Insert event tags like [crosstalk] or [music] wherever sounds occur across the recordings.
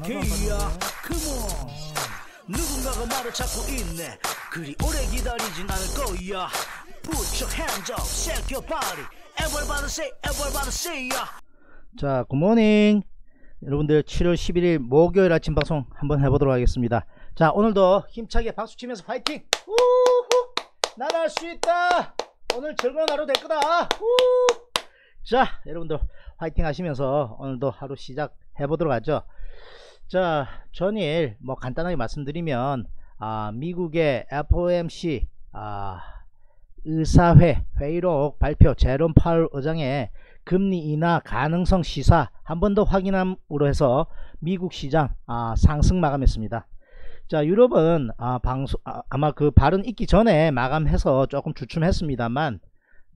Y2K야 Come on 누군가가 말을 찾고 있네 그리 오래 기다리진 않을 거야 Put your hands up, shake your body Everybody say, everybody say ya 자, 굿모닝. 여러분들 7월 11일 목요일 아침 방송 한번 해보도록 하겠습니다. 자, 오늘도 힘차게 박수 치면서 파이팅! 우후! 나는 할수 있다! 오늘 즐거운 하루 될 거다! 우! 자, 여러분들 파이팅 하시면서 오늘도 하루 시작해 보도록 하죠. 자, 전일 뭐 간단하게 말씀드리면 아, 미국의 FOMC 아, 의사회 회의록 발표 제롬 파월 의장의 금리 인하 가능성 시사 한 번 더 확인함으로 해서 미국 시장 아, 상승 마감했습니다. 자 유럽은 아, 방송 아, 아마 그 발언 있기 전에 마감해서 조금 주춤했습니다만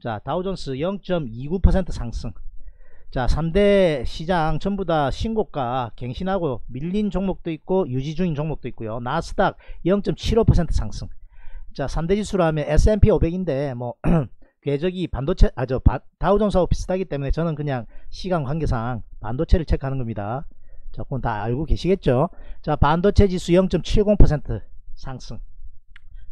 자 다우존스 0.29% 상승 자 3대 시장 전부 다 신고가 갱신하고 밀린 종목도 있고 유지 중인 종목도 있고요. 나스닥 0.75% 상승. 자 3대 지수로 하면 S&P 500인데 뭐 [clears throat] 궤적이 반도체 아저 다우존스하고 비슷하기 때문에 저는 그냥 시간 관계상 반도체를 체크하는 겁니다. 자 그건 다 알고 계시겠죠? 자 반도체 지수 0.70% 상승.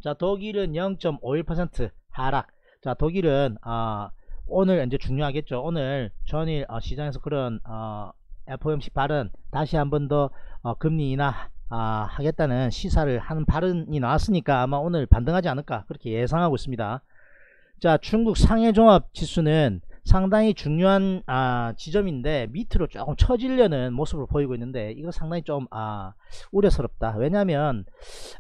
자 독일은 0.51% 하락. 자 독일은 아 오늘 이제 중요하겠죠. 오늘 전일 어, 시장에서 그런 어, FOMC 발언 다시 한 번 더 어, 금리 인하 아, 하겠다는 시사를 하는 발언이 나왔으니까 아마 오늘 반등하지 않을까 그렇게 예상하고 있습니다. 자 중국 상해 종합 지수는 상당히 중요한 아, 지점인데 밑으로 조금 처지려는 모습을 보이고 있는데 이거 상당히 좀 아, 우려스럽다. 왜냐하면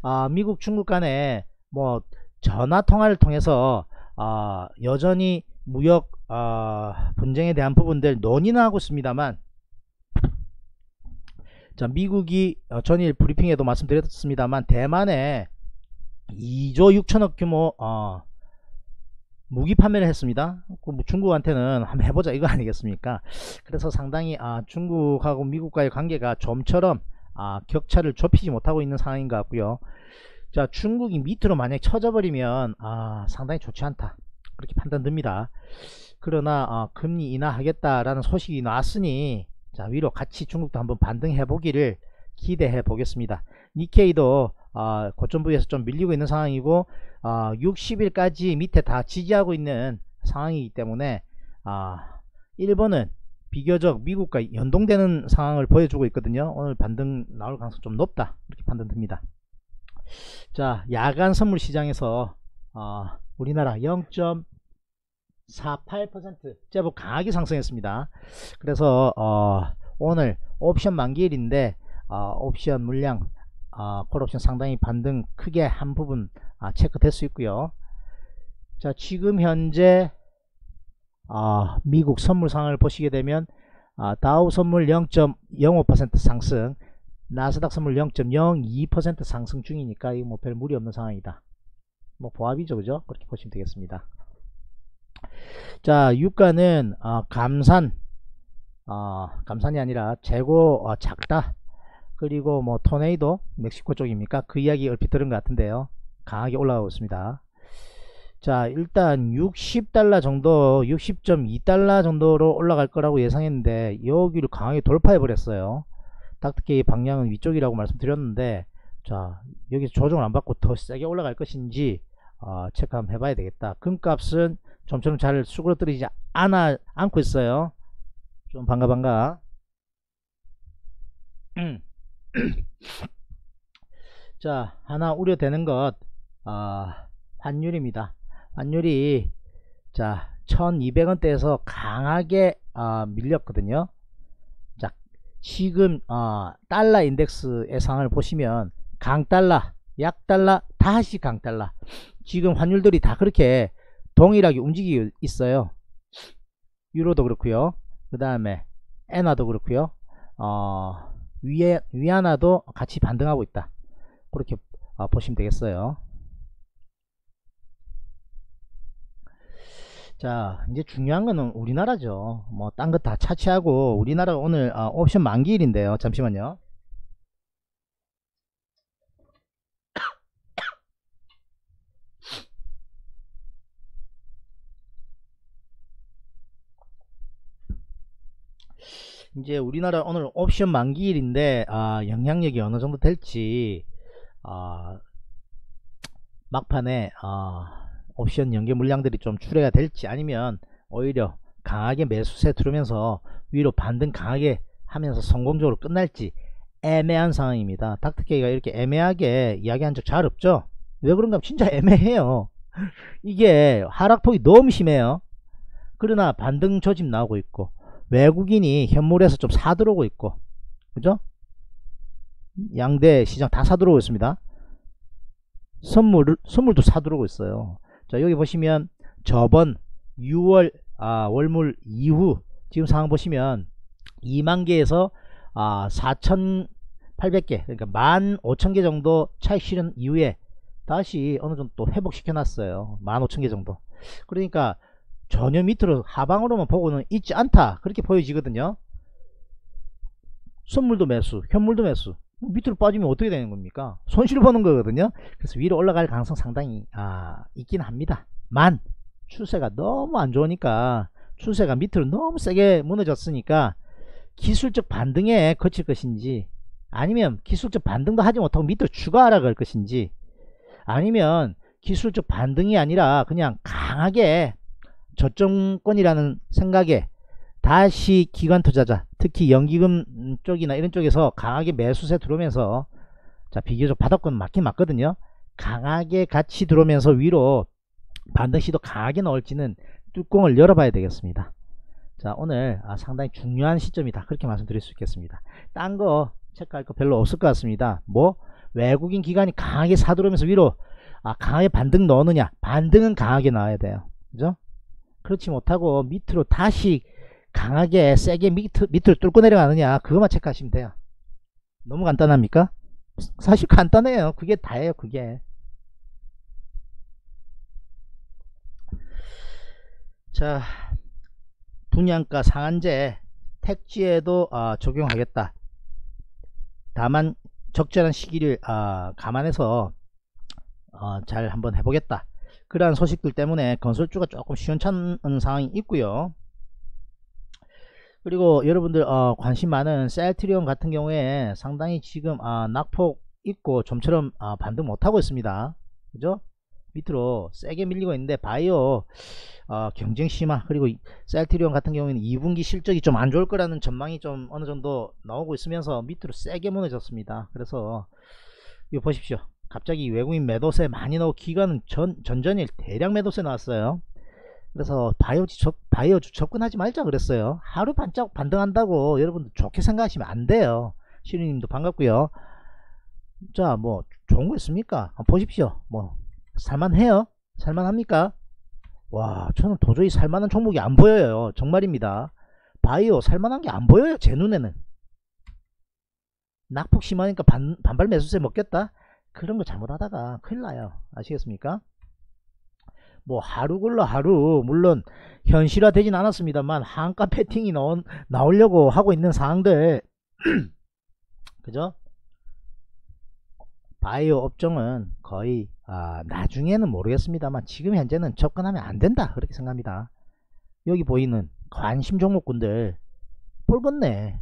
아, 미국 중국 간에 뭐 전화 통화를 통해서 아, 여전히 무역 아, 분쟁에 대한 부분들 논의는 하고 있습니다만 자 미국이 어, 전일 브리핑에도 말씀드렸습니다만 대만에 2조 6천억 규모 어, 무기 판매를 했습니다. 그 중국한테는 한번 해보자 이거 아니겠습니까? 그래서 상당히 아, 중국하고 미국과의 관계가 좀처럼 아, 격차를 좁히지 못하고 있는 상황인 것 같고요. 자 중국이 밑으로 만약 쳐져버리면 아, 상당히 좋지 않다. 그렇게 판단됩니다. 그러나 어, 금리 인하하겠다라는 소식이 나왔으니 자 위로 같이 중국도 한번 반등해 보기를 기대해 보겠습니다. 니케이도 어, 고점 부위에서 좀 밀리고 있는 상황이고 어, 60일까지 밑에 다 지지하고 있는 상황이기 때문에 어, 일본은 비교적 미국과 연동되는 상황을 보여주고 있거든요. 오늘 반등 나올 가능성 좀 높다 이렇게 판단됩니다. 자 야간 선물 시장에서 어, 우리나라 0.48% 제법 강하게 상승했습니다. 그래서 어, 오늘 옵션 만기일인데 어, 옵션 물량 어, 콜옵션 상당히 반등 크게 한 부분 아, 체크될 수 있고요. 자 지금 현재 아, 미국 선물 상황을 보시게 되면 아, 다우 선물 0.05% 상승 나스닥 선물 0.02% 상승 중이니까 이거 뭐 별 무리 없는 상황이다. 뭐 보합이죠 그죠? 그렇게 보시면 되겠습니다. 자 유가는 어, 감산. 어, 감산이 아니라 재고 어, 작다. 그리고 뭐 토네이도 멕시코 쪽입니까? 그 이야기 얼핏 들은 것 같은데요. 강하게 올라가고 있습니다. 자 일단 60달러 정도 60.2달러 정도로 올라갈 거라고 예상했는데 여기를 강하게 돌파해 버렸어요. 닥터케이 방향은 위쪽이라고 말씀드렸는데 자 여기서 조정을 안 받고 더 세게 올라갈 것인지 어, 체크 한번 해봐야 되겠다. 금값은 좀처럼 잘 수그러뜨리지 않아, 않고 있어요. 좀 반가 반가. [clears throat] 자 하나 우려되는 것 어, 환율입니다. 환율이 자 1200원대에서 강하게 어, 밀렸거든요. 자 지금 어, 달러 인덱스의 상을 보시면 강달러 약달러 다시 강달러. 지금 환율들이 다 그렇게 동일하게 움직이고 있어요. 유로도 그렇고요. 그 다음에 엔화도 그렇고요. 어, 위에, 위안화도 같이 반등하고 있다. 그렇게 어, 보시면 되겠어요. 자 이제 중요한 거는 우리나라죠. 뭐 딴 거 다 차치하고 우리나라 오늘 어, 옵션 만기일인데요. 잠시만요 이제 우리나라 오늘 옵션 만기일인데 아, 영향력이 어느 정도 될지 아, 막판에 아, 옵션 연계 물량들이 좀 출회가 될지 아니면 오히려 강하게 매수세 들으면서 위로 반등 강하게 하면서 성공적으로 끝날지 애매한 상황입니다. 닥터케이가 이렇게 애매하게 이야기한 적 잘 없죠? 왜 그런가 하면 진짜 애매해요. [laughs] 이게 하락폭이 너무 심해요. 그러나 반등 조짐 나오고 있고 외국인이 현물에서 좀 사들어오고 있고 그죠? 양대 시장 다 사들어오고 있습니다. 선물, 선물도 사들어오고 있어요. 자 여기 보시면 저번 6월 아, 월물 이후 지금 상황 보시면 2만 개에서 아, 4,800개 그러니까 15,000개 정도 차익 실현 이후에 다시 어느 정도 또 회복시켜 놨어요 15,000개 정도 그러니까 전혀 밑으로 하방으로만 보고는 있지 않다. 그렇게 보여지거든요. 선물도 매수 현물도 매수. 밑으로 빠지면 어떻게 되는 겁니까? 손실 보는 거거든요. 그래서 위로 올라갈 가능성 상당히 아, 있긴 합니다. 만 추세가 너무 안 좋으니까 추세가 밑으로 너무 세게 무너졌으니까 기술적 반등에 거칠 것인지 아니면 기술적 반등도 하지 못하고 밑으로 추가 하락할 것인지 아니면 기술적 반등이 아니라 그냥 강하게 저점권이라는 생각에 다시 기관 투자자 특히 연기금 쪽이나 이런 쪽에서 강하게 매수세 들어오면서 자 비교적 바닥권 맞긴 맞거든요. 강하게 같이 들어오면서 위로 반등 시도 강하게 나올지는 뚜껑을 열어봐야 되겠습니다. 자 오늘 아, 상당히 중요한 시점이다. 그렇게 말씀드릴 수 있겠습니다. 딴 거 체크할 거 별로 없을 것 같습니다. 뭐? 외국인 기관이 강하게 사들어오면서 위로 아 강하게 반등 넣느냐? 반등은 강하게 나와야 돼요. 그죠 그렇지 못하고 밑으로 다시 강하게 세게 밑으로, 밑으로 뚫고 내려가느냐 그것만 체크하시면 돼요. 너무 간단합니까? 사실 간단해요. 그게 다예요 그게. 자 분양가 상한제 택지에도 어, 적용하겠다. 다만 적절한 시기를 어, 감안해서 어, 잘 한번 해보겠다 그러한 소식들 때문에 건설주가 조금 시원찮은 상황이 있고요. 그리고 여러분들 어, 관심 많은 셀트리온 같은 경우에 상당히 지금 아, 낙폭 있고 좀처럼 아, 반등 못하고 있습니다. 그죠? 밑으로 세게 밀리고 있는데 바이오 어, 경쟁 심화 그리고 셀트리온 같은 경우에는 2분기 실적이 좀 안 좋을 거라는 전망이 좀 어느 정도 나오고 있으면서 밑으로 세게 무너졌습니다. 그래서 이거 보십시오 갑자기 외국인 매도세 많이 나오고 기관은 전, 전전일 대량 매도세 나왔어요. 그래서 바이오주, 접, 바이오주 접근하지 말자 그랬어요. 하루 반짝 반등한다고 여러분들 좋게 생각하시면 안 돼요. 시리님도 반갑고요. 자 뭐 좋은 거 있습니까? 보십시오. 뭐 살만해요? 살만합니까? 와 저는 도저히 살만한 종목이 안 보여요. 정말입니다. 바이오 살만한 게 안 보여요 제 눈에는. 낙폭 심하니까 반, 반발 매수세 먹겠다 그런 거 잘못하다가 큰일 나요. 아시겠습니까? 뭐 하루 굴러 하루 물론 현실화 되진 않았습니다만 한가 패팅이 나온, 나오려고 하고 있는 상황들. [clears throat] 그죠? 바이오 업종은 거의 아, 나중에는 모르겠습니다만 지금 현재는 접근하면 안 된다. 그렇게 생각합니다. 여기 보이는 관심 종목군들 뻘건네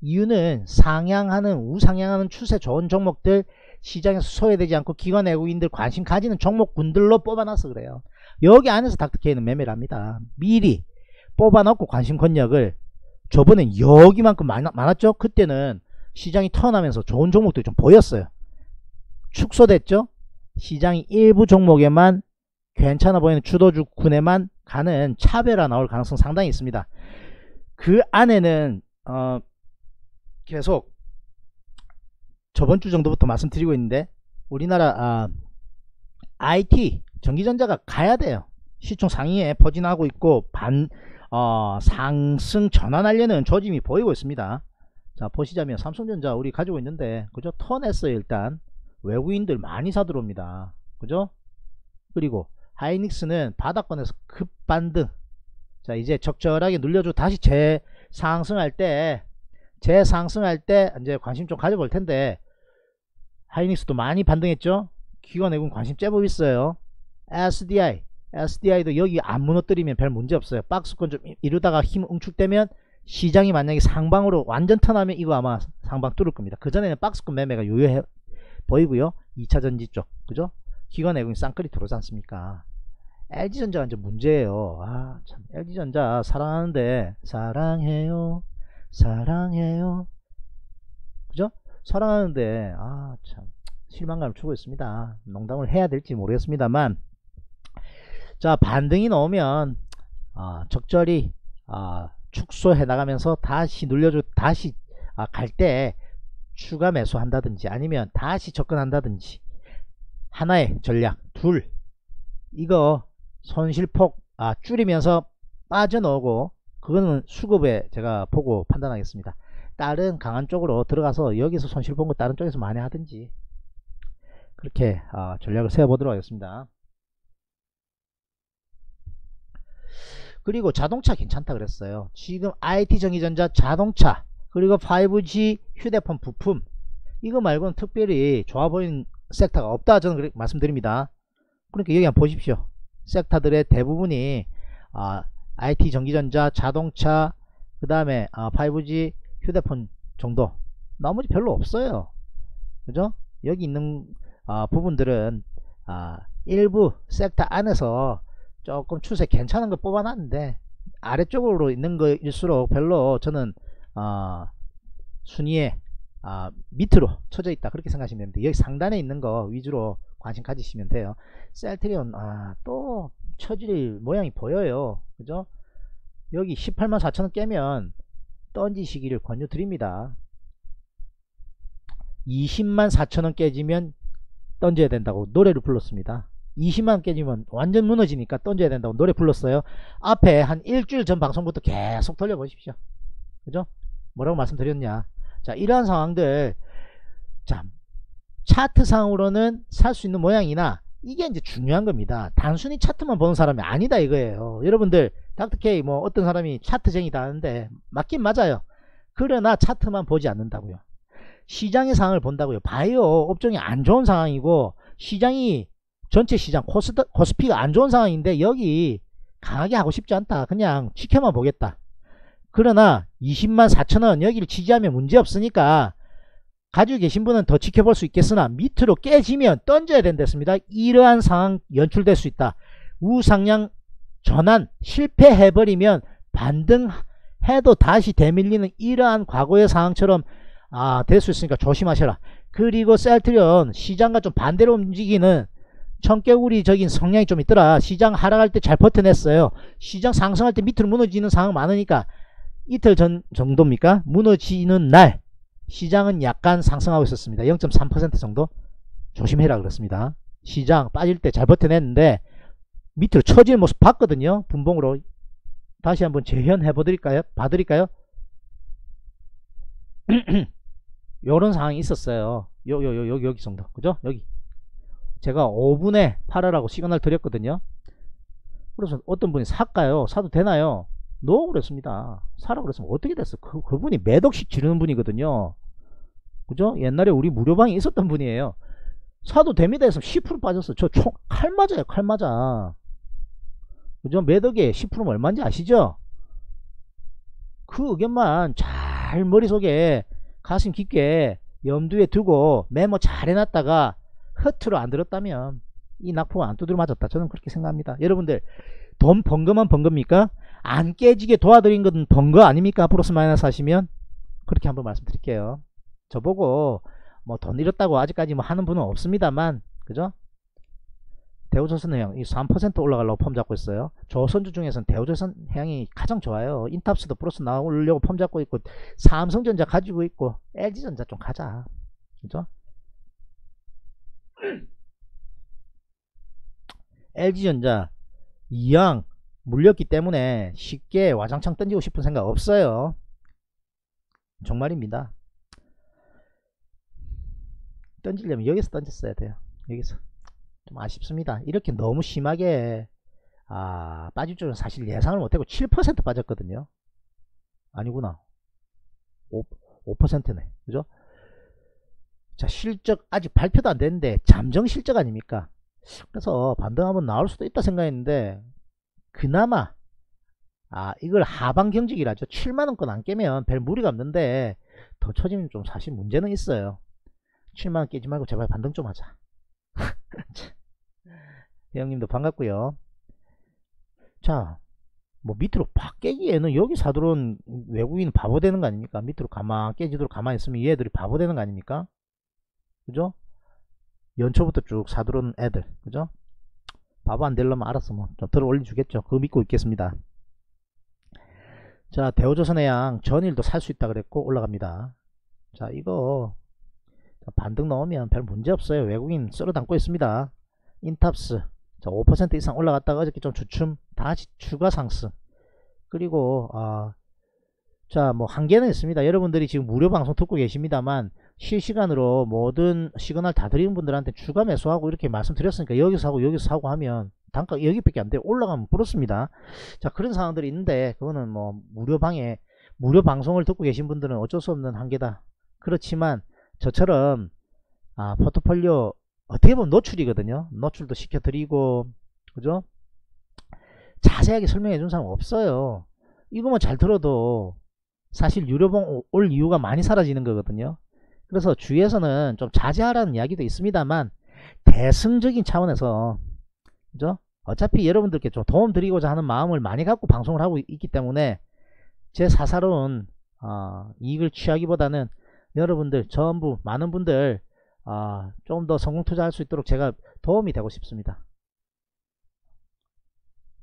이유는 상향하는 우상향하는 추세 좋은 종목들 시장에서 소외되지 않고 기관 외국인들 관심 가지는 종목군들로 뽑아놔서 그래요. 여기 안에서 닥터케이는 매매를 합니다. 미리 뽑아놓고 관심 권역을 저번엔 여기만큼 많았 죠? 그때는 시장이 턴하면서 좋은 종목들이 좀 보였어요. 축소됐죠? 시장이 일부 종목에만 괜찮아 보이는 주도주 군에만 가는 차별화 나올 가능성 상당히 있습니다. 그 안에는 어 계속 저번 주 정도부터 말씀드리고 있는데 우리나라 아 IT 전기전자가 가야 돼요. 시총 상위에 퍼진하고 있고 반 어, 상승 전환하려는 조짐이 보이고 있습니다. 자 보시자면 삼성전자 우리 가지고 있는데 그죠 턴했어요 일단 외국인들 많이 사 들어옵니다. 그죠? 그리고 하이닉스는 바닥권에서 급반등. 자 이제 적절하게 눌려줘 다시 재상승할 때 재상승할 때 이제 관심 좀 가져볼 텐데 하이닉스도 많이 반등했죠? 기관 외국인 관심 제법 있어요. SDI SDI도 여기 안 무너뜨리면 별 문제 없어요. 박스권 좀 이루다가 힘 응축되면 시장이 만약에 상방으로 완전 턴하면 이거 아마 상방 뚫을 겁니다. 그 전에는 박스권 매매가 요요해 보이고요. 2차 전지 쪽, 그죠? 기관 외국인 쌍끌이 들어오지 않습니까? LG전자가 이제 문제예요. 아, 참. LG전자 사랑하는데, 사랑해요. 사랑해요. 그죠? 사랑하는데, 아, 참. 실망감을 주고 있습니다. 농담을 해야 될지 모르겠습니다만, 자, 반등이 나오면, 아, 적절히, 아, 축소해 나가면서 다시 눌려줘, 다시, 아, 갈 때, 추가 매수한다든지, 아니면 다시 접근한다든지, 하나의 전략, 둘, 이거 손실폭 아, 줄이면서 빠져나오고 그거는 수급에 제가 보고 판단하겠습니다. 다른 강한 쪽으로 들어가서 여기서 손실 본 거 다른 쪽에서 많이 하든지 그렇게 아, 전략을 세워보도록 하겠습니다. 그리고 자동차 괜찮다 그랬어요. 지금 IT 전기전자 자동차 그리고 5G 휴대폰 부품 이거 말고는 특별히 좋아 보이는 섹터가 없다 저는 그렇게 말씀드립니다. 그러니까 여기 한번 보십시오. 섹터들의 대부분이 아, IT 전기전자 자동차 그 다음에 아, 5G 휴대폰 정도 나머지 별로 없어요. 그죠? 여기 있는 아, 부분들은 아, 일부 섹터 안에서 조금 추세 괜찮은 거 뽑아놨는데 아래쪽으로 있는 거일수록 별로 저는 어, 순위에 어, 밑으로 쳐져 있다 그렇게 생각하시면 됩니다. 여기 상단에 있는 거 위주로 관심 가지시면 돼요. 셀트리온 아, 또 처질 모양이 보여요. 그죠? 여기 18만 4천원 깨면 던지시기를 권유 드립니다. 20만 4천원 깨지면 던져야 된다고 노래를 불렀습니다. 20만 깨지면 완전 무너지니까 던져야 된다고 노래 불렀어요. 앞에 한 일주일 전 방송부터 계속 돌려보십시오. 그죠? 뭐라고 말씀드렸냐. 자, 이러한 상황들, 자, 차트상으로는 살 수 있는 모양이나 이게 이제 중요한 겁니다. 단순히 차트만 보는 사람이 아니다 이거예요. 여러분들, 닥터케이 뭐 어떤 사람이 차트쟁이다 하는데 맞긴 맞아요. 그러나 차트만 보지 않는다고요. 시장의 상황을 본다고요. 바이오 업종이 안 좋은 상황이고 시장이 전체 시장 코스, 코스피가 안 좋은 상황인데 여기 강하게 하고 싶지 않다. 그냥 지켜만 보겠다. 그러나 20만 4천원 여기를 지지하면 문제없으니까 가지고 계신 분은 더 지켜볼 수 있겠으나 밑으로 깨지면 던져야 된댔습니다. 이러한 상황 연출될 수 있다. 우상향 전환 실패해버리면 반등해도 다시 대밀리는 이러한 과거의 상황처럼 아, 될 수 있으니까 조심하셔라. 그리고 셀트리온 시장과 좀 반대로 움직이는 청개구리적인 성향이 좀 있더라. 시장 하락할 때 잘 버텨냈어요. 시장 상승할 때 밑으로 무너지는 상황 많으니까 이틀 전 정도입니까? 무너지는 날 시장은 약간 상승하고 있었습니다. 0.3% 정도 조심해라 그렇습니다. 시장 빠질 때 잘 버텨냈는데 밑으로 처지는 모습 봤거든요. 분봉으로 다시 한번 재현해 보드릴까요? 봐드릴까요? [clears throat] 요런 상황이 있었어요. 요, 요, 요, 여기, 여기 정도. 그죠? 여기. 제가 5분에 팔아라고 시그널 드렸거든요. 그래서 어떤 분이 살까요? 사도 되나요? no 그랬습니다. 사라 그랬으면 어떻게 됐어? 그, 그분이 몇 억씩 지르는 분이거든요. 그죠? 옛날에 우리 무료방에 있었던 분이에요. 사도 됩니다 해서 10% 빠졌어. 저 총, 칼 맞아요, 칼 맞아. 그죠? 몇 억에 10%면 얼마인지 아시죠? 그 의견만 잘 머릿속에 가슴 깊게 염두에 두고 메모 잘 해놨다가 허투루 안 들었다면 이 낙포가 안 두드려 맞았다. 저는 그렇게 생각합니다. 여러분들 돈 번거만 번겁니까? 안 깨지게 도와드린 건 번거 아닙니까? 플러스 마이너스 하시면 그렇게 한번 말씀드릴게요. 저보고 뭐 돈 잃었다고 아직까지 뭐 하는 분은 없습니다만 그죠? 대우조선해양 이3% 올라가려고 폼 잡고 있어요. 조선주 중에서는 대우조선해양이 가장 좋아요. 인탑스도 플러스 나오려고 폼 잡고 있고 삼성전자 가지고 있고 LG전자 좀 가자. 그죠? LG전자 이왕 물렸기 때문에 쉽게 와장창 던지고 싶은 생각 없어요. 정말입니다. 던지려면 여기서 던졌어야 돼요. 여기서. 좀 아쉽습니다. 이렇게 너무 심하게 아 빠질 줄은 사실 예상을 못했고 7% 빠졌거든요. 아니구나. 5, 5%네. 그죠? 자 실적 아직 발표도 안 됐는데 잠정 실적 아닙니까? 그래서 반등 한번 나올 수도 있다 생각했는데 그나마 아 이걸 하방 경직이라죠 7만원권 안 깨면 별 무리가 없는데 더 쳐지면 좀 사실 문제는 있어요 7만원 깨지 말고 제발 반등 좀 하자. [laughs] 형님도 반갑고요. 자 뭐 밑으로 팍 깨기에는 여기 사들어온 외국인 바보 되는 거 아닙니까? 밑으로 가만 깨지도록 가만히 있으면 얘들이 바보 되는 거 아닙니까? 그죠? 연초부터 쭉 사들어온 애들 그죠? 바보 안 되려면 알았어 뭐좀 들어 올려 주겠죠. 그거 믿고 있겠습니다. 자 대우조선해양 전일도 살 수 있다 그랬고 올라갑니다. 자 이거 반등 넣으면 별 문제 없어요. 외국인 쓸어 담고 있습니다. 인탑스 자, 5% 이상 올라갔다가 어저께 좀 주춤 다시 추가 상승. 그리고 아, 자뭐 한계는 있습니다. 여러분들이 지금 무료 방송 듣고 계십니다만 실시간으로 모든 시그널 다 드리는 분들한테 추가 매수하고 이렇게 말씀드렸으니까 여기서 하고 여기서 사고 하면 단가 여기밖에 안 돼요. 올라가면 부렇습니다. 자 그런 상황들이 있는데 그거는 뭐 무료 방에 무료 방송을 듣고 계신 분들은 어쩔 수 없는 한계다. 그렇지만 저처럼 아 포트폴리오 어떻게 보면 노출이거든요. 노출도 시켜드리고 그죠? 자세하게 설명해 준 사람 없어요. 이거만 잘 들어도 사실 유료봉 올 이유가 많이 사라지는 거거든요. 그래서 주위에서는 좀 자제하라는 이야기도 있습니다만 대승적인 차원에서 그죠? 어차피 여러분들께 좀 도움 드리고자 하는 마음을 많이 갖고 방송을 하고 있기 때문에 제 사사로운 어, 이익을 취하기보다는 여러분들 전부 많은 분들 아, 좀더 성공 투자할 수 있도록 제가 도움이 되고 싶습니다.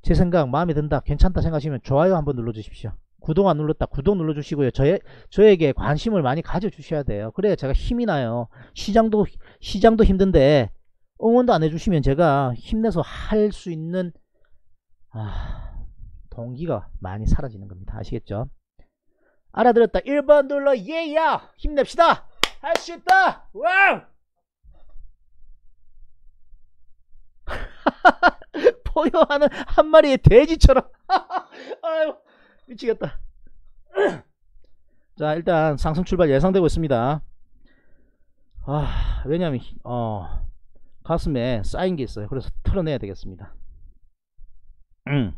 제 생각 마음에 든다 괜찮다 생각하시면 좋아요 한번 눌러주십시오. 구독 안 눌렀다 구독 눌러주시고요. 저의, 저에게 관심을 많이 가져주셔야 돼요. 그래야 제가 힘이 나요. 시장도 시장도 힘든데 응원도 안 해주시면 제가 힘내서 할 수 있는 아, 동기가 많이 사라지는 겁니다. 아시겠죠? 알아들었다. 1번 눌러 예야 힘냅시다. 할 수 있다. wow. [laughs] 포효하는 한 마리의 돼지처럼 [laughs] 아유 미치겠다 자 일단 상승 출발 예상되고 있습니다 아 왜냐면 어 가슴에 쌓인 게 있어요 그래서 털어내야 되겠습니다 음.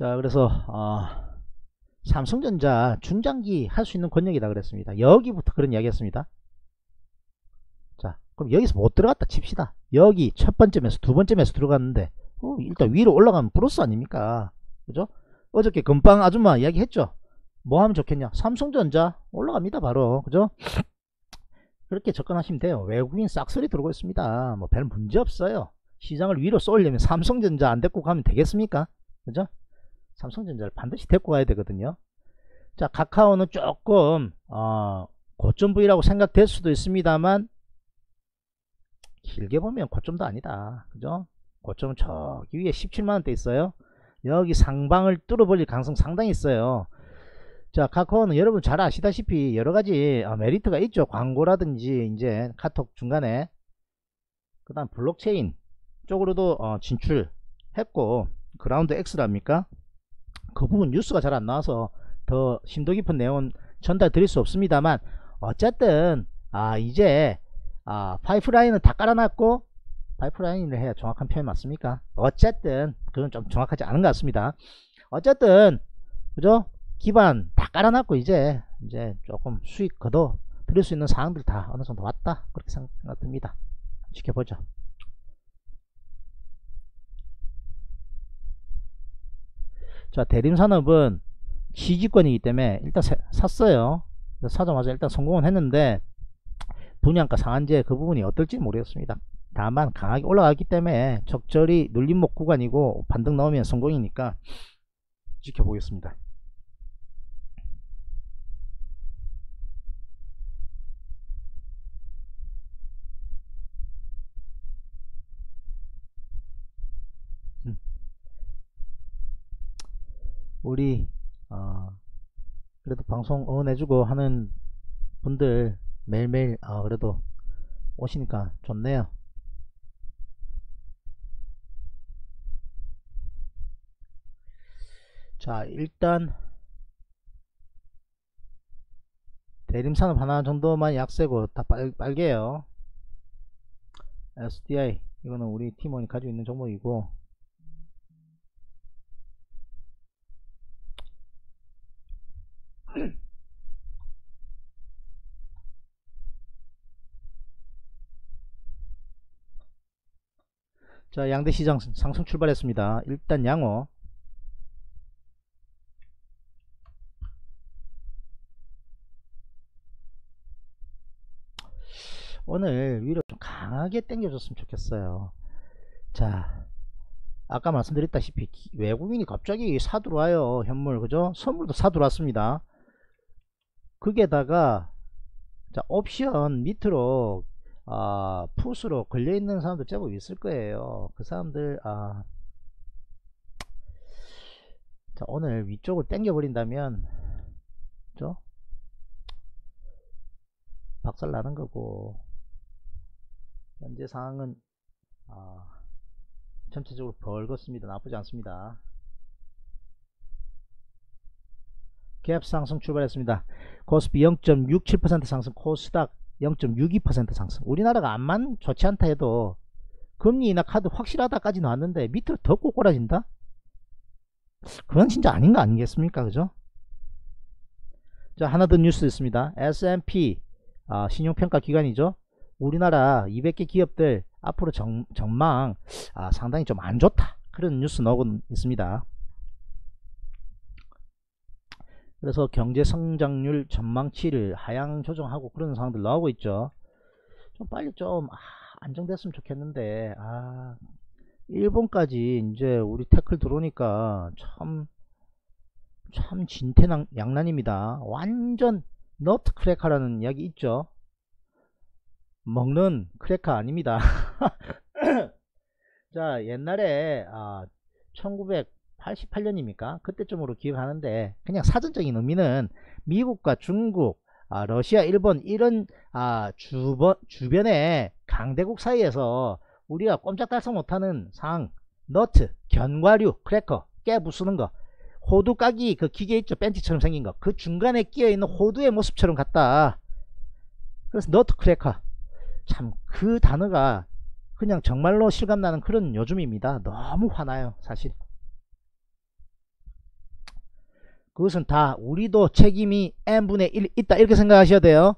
자 그래서 어 삼성전자 중장기 할 수 있는 권역이다 그랬습니다. 여기부터 그런 이야기 했습니다. 자, 그럼 여기서 못 들어갔다 칩시다. 여기 첫 번째 매수, 두 번째 매수 들어갔는데, 어, 일단 위로 올라가면 플러스 아닙니까? 그죠? 어저께 금방 아줌마 이야기 했죠? 뭐 하면 좋겠냐? 삼성전자 올라갑니다, 바로. 그죠? 그렇게 접근하시면 돼요. 외국인 싹쓸이 들어오고 있습니다. 뭐 별 문제 없어요. 시장을 위로 쏠려면 삼성전자 안 데리고 가면 되겠습니까? 그죠? 삼성전자를 반드시 데리고 가야 되거든요. 자, 카카오는 조금 어, 고점 부위라고 생각될 수도 있습니다만 길게 보면 고점도 아니다. 그죠? 고점은 저기 위에 17만원대 있어요. 여기 상방을 뚫어버릴 가능성 상당히 있어요. 자, 카카오는 여러분 잘 아시다시피 여러가지 어, 메리트가 있죠. 광고라든지 이제 카톡 중간에 그 다음 블록체인 쪽으로도 어, 진출했고 그라운드 X랍니까? 그 부분 뉴스가 잘 안 나와서 더 심도 깊은 내용 전달 드릴 수 없습니다만 어쨌든 아 이제 아 파이프라인은 다 깔아놨고 파이프라인을 해야 정확한 표현 맞습니까? 어쨌든 그건 좀 정확하지 않은 것 같습니다. 어쨌든 그죠? 기반 다 깔아놨고 이제 이제 조금 수익 걷어 드릴 수 있는 사항들 다 어느 정도 왔다. 그렇게 생각됩니다. 지켜보죠 자 대림산업은 시지권이기 때문에 일단 사, 샀어요. 사자마자 일단 성공은 했는데 분양가 상한제 그 부분이 어떨지 모르겠습니다. 다만 강하게 올라가기 때문에 적절히 눌림목 구간이고 반등 나오면 성공이니까 지켜보겠습니다 우리 어, 그래도 방송 응원해주고 하는 분들 매일매일 어, 그래도 오시니까 좋네요. 자 일단 대림산업 하나 정도만 약세고 다 빨, 빨개요. SDI 이거는 우리 팀원이 가지고 있는 종목이고 자 양대 시장 상승 출발했습니다. 일단 양호. 오늘 위로 좀 강하게 당겨줬으면 좋겠어요. 자 아까 말씀드렸다시피 기- 외국인이 갑자기 사들어와요 현물. 그죠? 선물도 사들어왔습니다. 거기에다가 자 옵션 밑으로 아 풋으로 걸려있는 사람들 제법 있을 거예요 그 사람들 아 자, 오늘 위쪽을 당겨 버린다면 그죠 박살 나는 거고 현재 상황은 아, 전체적으로 벌겋습니다. 나쁘지 않습니다. 갭 상승 출발했습니다. 코스피 0.67% 상승, 코스닥 0.62% 상승. 우리나라가 암만 좋지 않다 해도 금리 인하 카드 확실하다까지 나왔는데 밑으로 더 꼬꾸라진다? 그건 진짜 아닌 거 아니겠습니까? 그죠? 자, 하나 더 뉴스 있습니다. S&P 아, 신용평가 기관이죠. 우리나라 200개 기업들 앞으로 정, 전망 아, 상당히 좀 안 좋다. 그런 뉴스 나오고 있습니다. 그래서 경제 성장률 전망치를 하향 조정하고 그런 상황들 나오고 있죠. 좀 빨리 좀 아, 안정됐으면 좋겠는데 아, 일본까지 이제 우리 태클 들어오니까 참 참 진퇴양난입니다. 완전 nutcracker라는 이야기 있죠. 먹는 크래커 아닙니다. [laughs] 자 옛날에 아, 1988년입니까? 그때쯤으로 기억하는데 그냥 사전적인 의미는 미국과 중국, 아, 러시아, 일본 이런 아, 주변, 주변의 강대국 사이에서 우리가 꼼짝달싹 못하는 상, 너트, 견과류, 크래커, 깨 부수는 거 호두 까기 그 기계 있죠? 벤치처럼 생긴 거. 그 중간에 끼어 있는 호두의 모습처럼 같다. 그래서 너트 크래커. 참 그 단어가 그냥 정말로 실감나는 그런 요즘입니다. 너무 화나요 사실 그것은 다 우리도 책임이 n분의 1 있다. 이렇게 생각하셔야 돼요.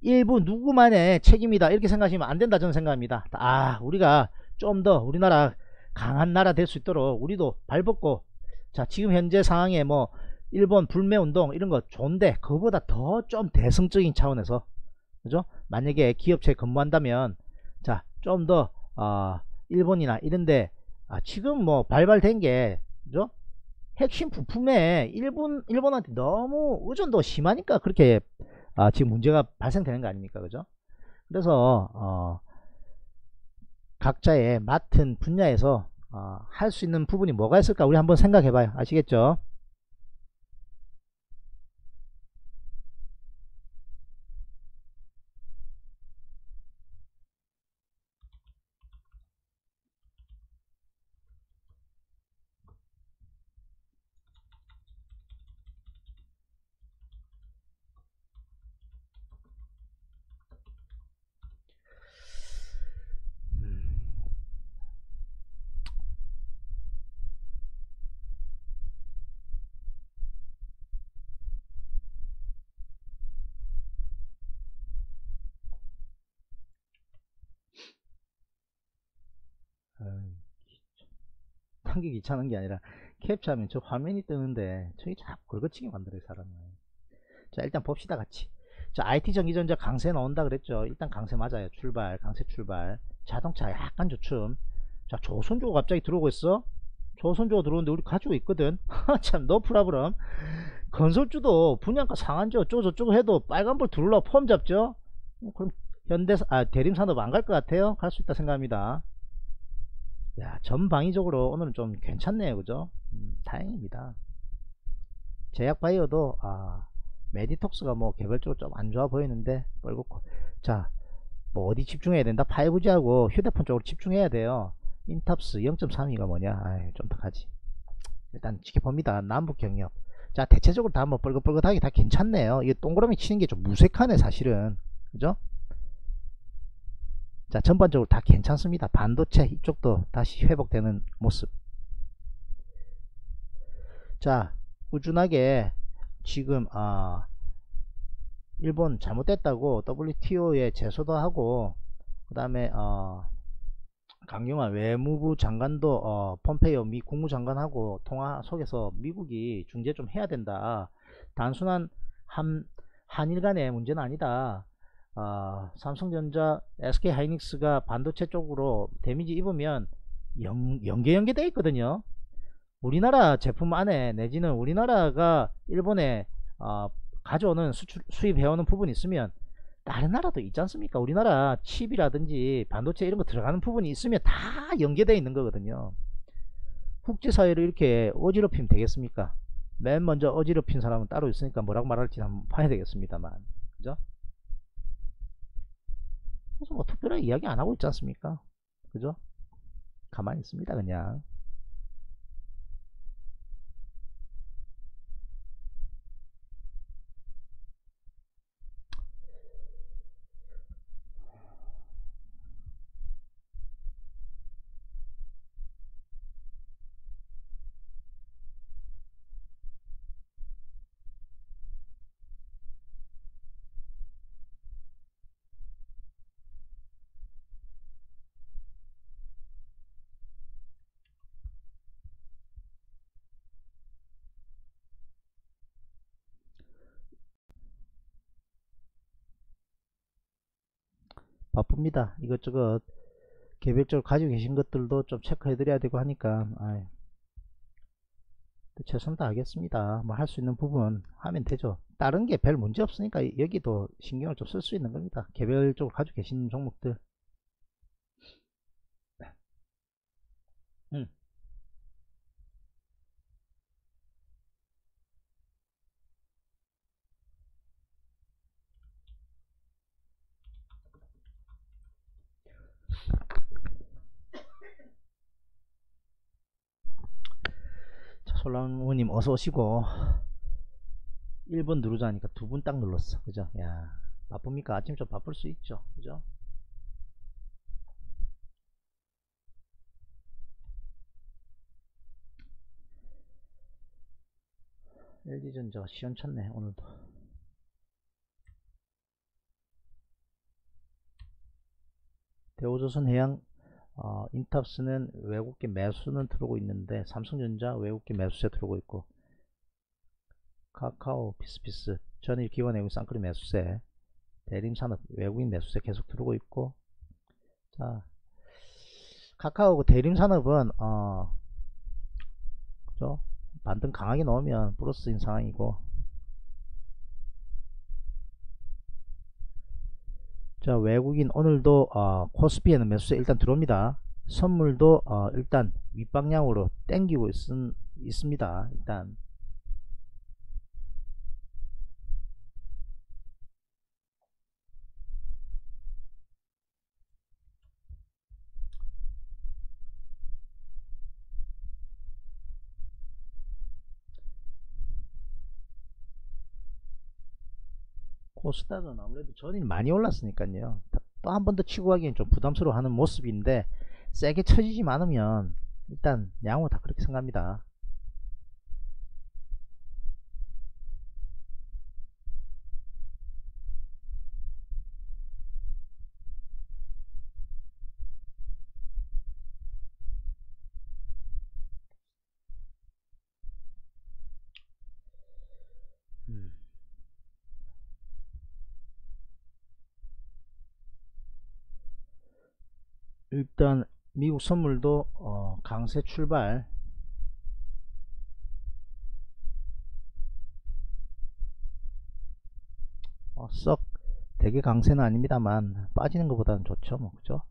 일부 누구만의 책임이다. 이렇게 생각하시면 안 된다. 저는 생각합니다. 아 우리가 좀 더 우리나라 강한 나라 될 수 있도록 우리도 발벗고 자 지금 현재 상황에 뭐 일본 불매운동 이런 거 좋은데 그거보다 더 좀 대승적인 차원에서 그죠? 만약에 기업체에 근무한다면 자 좀더 어, 일본이나 이런데 아, 지금 뭐 발발된 게 그죠 핵심 부품에 일본 일본한테 너무 의존도 심하니까 그렇게 아, 지금 문제가 발생되는 거 아닙니까? 그죠? 그래서 어, 각자의 맡은 분야에서 어, 할 수 있는 부분이 뭐가 있을까? 우리 한번 생각해 봐요. 아시겠죠 탄기 귀찮은 게 아니라 캡처하면 저 화면이 뜨는데 저기 자꾸 긁어치게 만들어요 사람을 자 일단 봅시다 같이. 자 IT 전기전자 강세 나온다 그랬죠. 일단 강세 맞아요. 출발 강세 출발. 자동차 약간 주춤. 자 조선주가 갑자기 들어오고 있어? 조선주가 들어오는데 우리 가지고 있거든? [laughs] 참노 프라브럼 건설주도 분양가 상한제 어쩌고 저쩌고 해도 빨간불 들어올라 폼 잡죠? 어, 그럼 현대 아 대림산업 안 갈 것 같아요? 갈 수 있다 생각합니다 야 전방위적으로 오늘은 좀 괜찮네요. 그죠? 음, 다행입니다. 제약바이오도 아 메디톡스가 뭐 개별적으로 좀 안 좋아 보이는데 뻘겋고. 자 뭐 어디 집중해야 된다? 5G하고 휴대폰 쪽으로 집중해야 돼요. 인탑스 0.32가 뭐냐? 아이 좀 더 가지. 일단 지켜봅니다. 남북 경협. 자 대체적으로 다 뭐 뻘긋뻘긋하게 다 괜찮네요. 이게 동그라미 치는 게 좀 무색하네 사실은. 그죠 자 전반적으로 다 괜찮습니다. 반도체 이쪽도 다시 회복되는 모습. 자 꾸준하게 지금 아 일본 잘못됐다고 WTO에 제소도 하고 그 다음에 어 강경화 외무부 장관도 어 폼페이오 미 국무장관하고 통화 속에서 미국이 중재 좀 해야 된다. 단순한 한 한일 간의 문제는 아니다 어, 삼성전자 SK 하이닉스가 반도체 쪽으로 데미지 입으면 연, 연계 연계되어 있거든요. 우리나라 제품 안에 내지는 우리나라가 일본에 어, 가져오는 수출, 수입해오는 부분이 있으면 다른 나라도 있지 않습니까? 우리나라 칩이라든지 반도체 이런 거 들어가는 부분이 있으면 다 연계되어 있는 거거든요. 국제사회를 이렇게 어지럽히면 되겠습니까? 맨 먼저 어지럽힌 사람은 따로 있으니까 뭐라고 말할지 한번 봐야 되겠습니다만. 그죠 그래서 뭐 특별하게 이야기 안 하고 있지 않습니까? 그죠? 가만히 있습니다 그냥 바쁩니다. 이것저것 개별적으로 가지고 계신 것들도 좀 체크해 드려야 되고 하니까 아이, 최선 다하겠습니다. 뭐 할 수 있는 부분 하면 되죠. 다른 게 별 문제 없으니까 여기도 신경을 좀 쓸 수 있는 겁니다. 개별적으로 가지고 계신 종목들 음. 솔랑우님 어서 오시고. 1번 누르자니까 두 분 딱 눌렀어. 그죠? 야 바쁩니까? 아침 좀 바쁠 수 있죠? 그죠? LG전자가 시원찮네 오늘도 대우조선 해양 어, 인탑스는 외국계 매수는 들어오고 있는데 삼성전자 외국계 매수세 들어오고 있고 카카오 피스피스 전일 기관 외국인 쌍끌이 매수세 대림산업 외국인 매수세 계속 들어오고 있고 자 카카오 대림산업은 어 그죠? 반등 강하게 넣으면 플러스인 상황이고 자 외국인 오늘도 어, 코스피에는 매수세 일단 들어옵니다. 선물도 어, 일단 윗방향으로 땡기고 있, 있습니다. 일단 코스닥은 아무래도 전일 많이 올랐으니까요. 또 한 번 더 치고 가기엔 좀 부담스러워 하는 모습인데 세게 쳐지지 않으면 일단 양호 다 그렇게 생각합니다 일단 미국 선물도 어, 강세 출발. 어, 썩 되게 강세는 아닙니다만 빠지는 것보다는 좋죠 뭐 그죠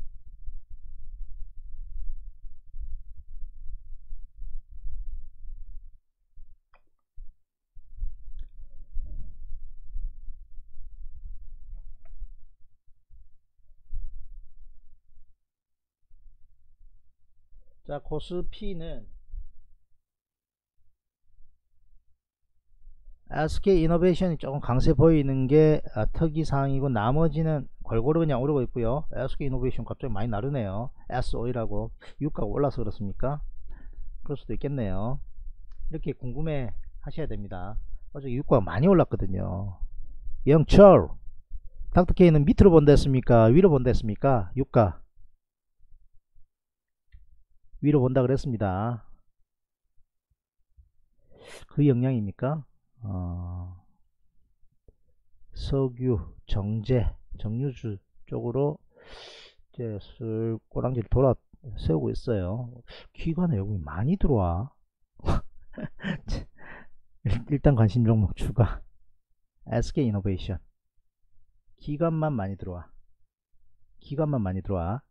자 코스피는 SK 이노베이션이 조금 강세 보이는 게 아, 특이사항이고 나머지는 골고루 그냥 오르고 있고요. SK 이노베이션 갑자기 많이 나르네요. SO이라고 유가가 올라서 그렇습니까? 그럴 수도 있겠네요. 이렇게 궁금해 하셔야 됩니다. 어제 유가가 많이 올랐거든요. 영철 닥터케이는 밑으로 본댔습니까? 위로 본댔습니까? 유가 위로 본다 그랬습니다. 그 영향입니까? 어, 석유 정제 정유주 쪽으로 이제 슬 꼬랑지를 돌아 세우고 있어요. 기관에 여기 많이 들어와. [laughs] 일단 관심 종목 추가. SK 이노베이션. 기관만 많이 들어와. 기관만 많이 들어와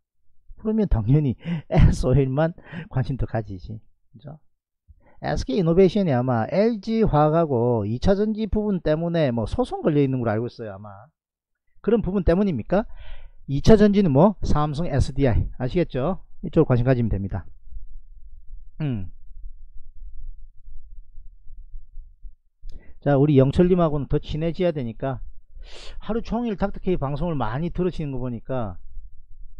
그러면 당연히 [laughs] SO일만 관심 더 가지지. 그죠? SK 이노베이션이 아마 LG 화학하고 2차전지 부분 때문에 뭐 소송 걸려 있는 걸로 알고 있어요 아마. 그런 부분 때문입니까? 2차전지는 뭐 삼성 SDI 아시겠죠? 이쪽으로 관심 가지면 됩니다. 음. 자 우리 영철님하고는 더 친해져야 되니까 하루 종일 닥터케이 방송을 많이 들으시는 거 보니까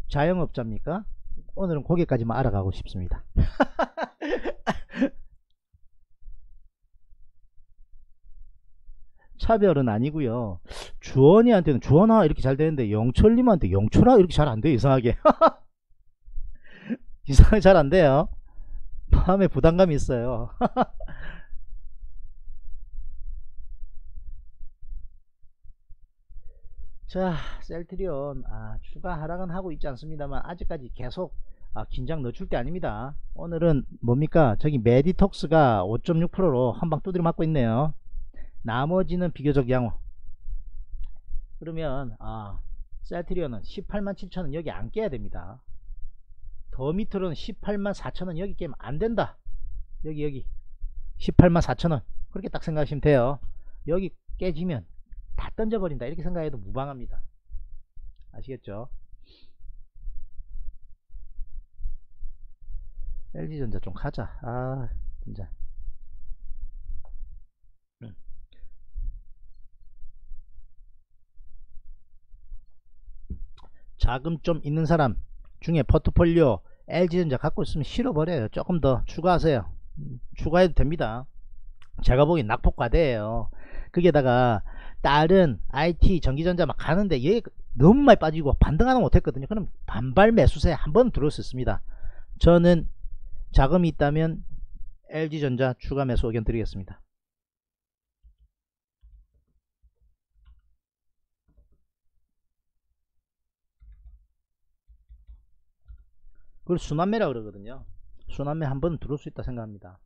자영업자입니까? 오늘은 거기까지만 알아가고 싶습니다. [laughs] 차별은 아니고요. 주원이한테는 주원아 이렇게 잘 되는데 영철님한테 영철아 이렇게 잘 안 돼요. 이상하게. [laughs] 이상하게 잘 안 돼요. 마음에 부담감이 있어요. [laughs] 자 셀트리온 아, 추가 하락은 하고 있지 않습니다만 아직까지 계속 아, 긴장 늦출 때 아닙니다. 오늘은 뭡니까? 저기 메디톡스가 5.6%로 한방 두드려 맞고 있네요. 나머지는 비교적 양호. 그러면 아, 셀트리온은 18만 7천원 여기 안 깨야 됩니다. 더 밑으로는 18만 4천원 여기 깨면 안 된다. 여기 여기. 18만 4천원. 그렇게 딱 생각하시면 돼요. 여기 깨지면 다 던져버린다. 이렇게 생각해도 무방합니다. 아시겠죠? LG전자 좀 가자. 아 진짜. 음. 자금 좀 있는 사람 중에 포트폴리오 LG전자 갖고 있으면 실어버려요. 조금 더 추가하세요. 음, 추가해도 됩니다. 제가 보기엔 낙폭과대예요. 거기에다가 다른 IT 전기전자 막 가는데 얘 너무 많이 빠지고 반등하는 못했거든요. 그럼 반발 매수세 한 번 들어올 수 있습니다. 저는 자금이 있다면 LG전자 추가 매수 의견 드리겠습니다. 그걸 순환매라 그러거든요. 순환매 한 번 들어올 수 있다 생각합니다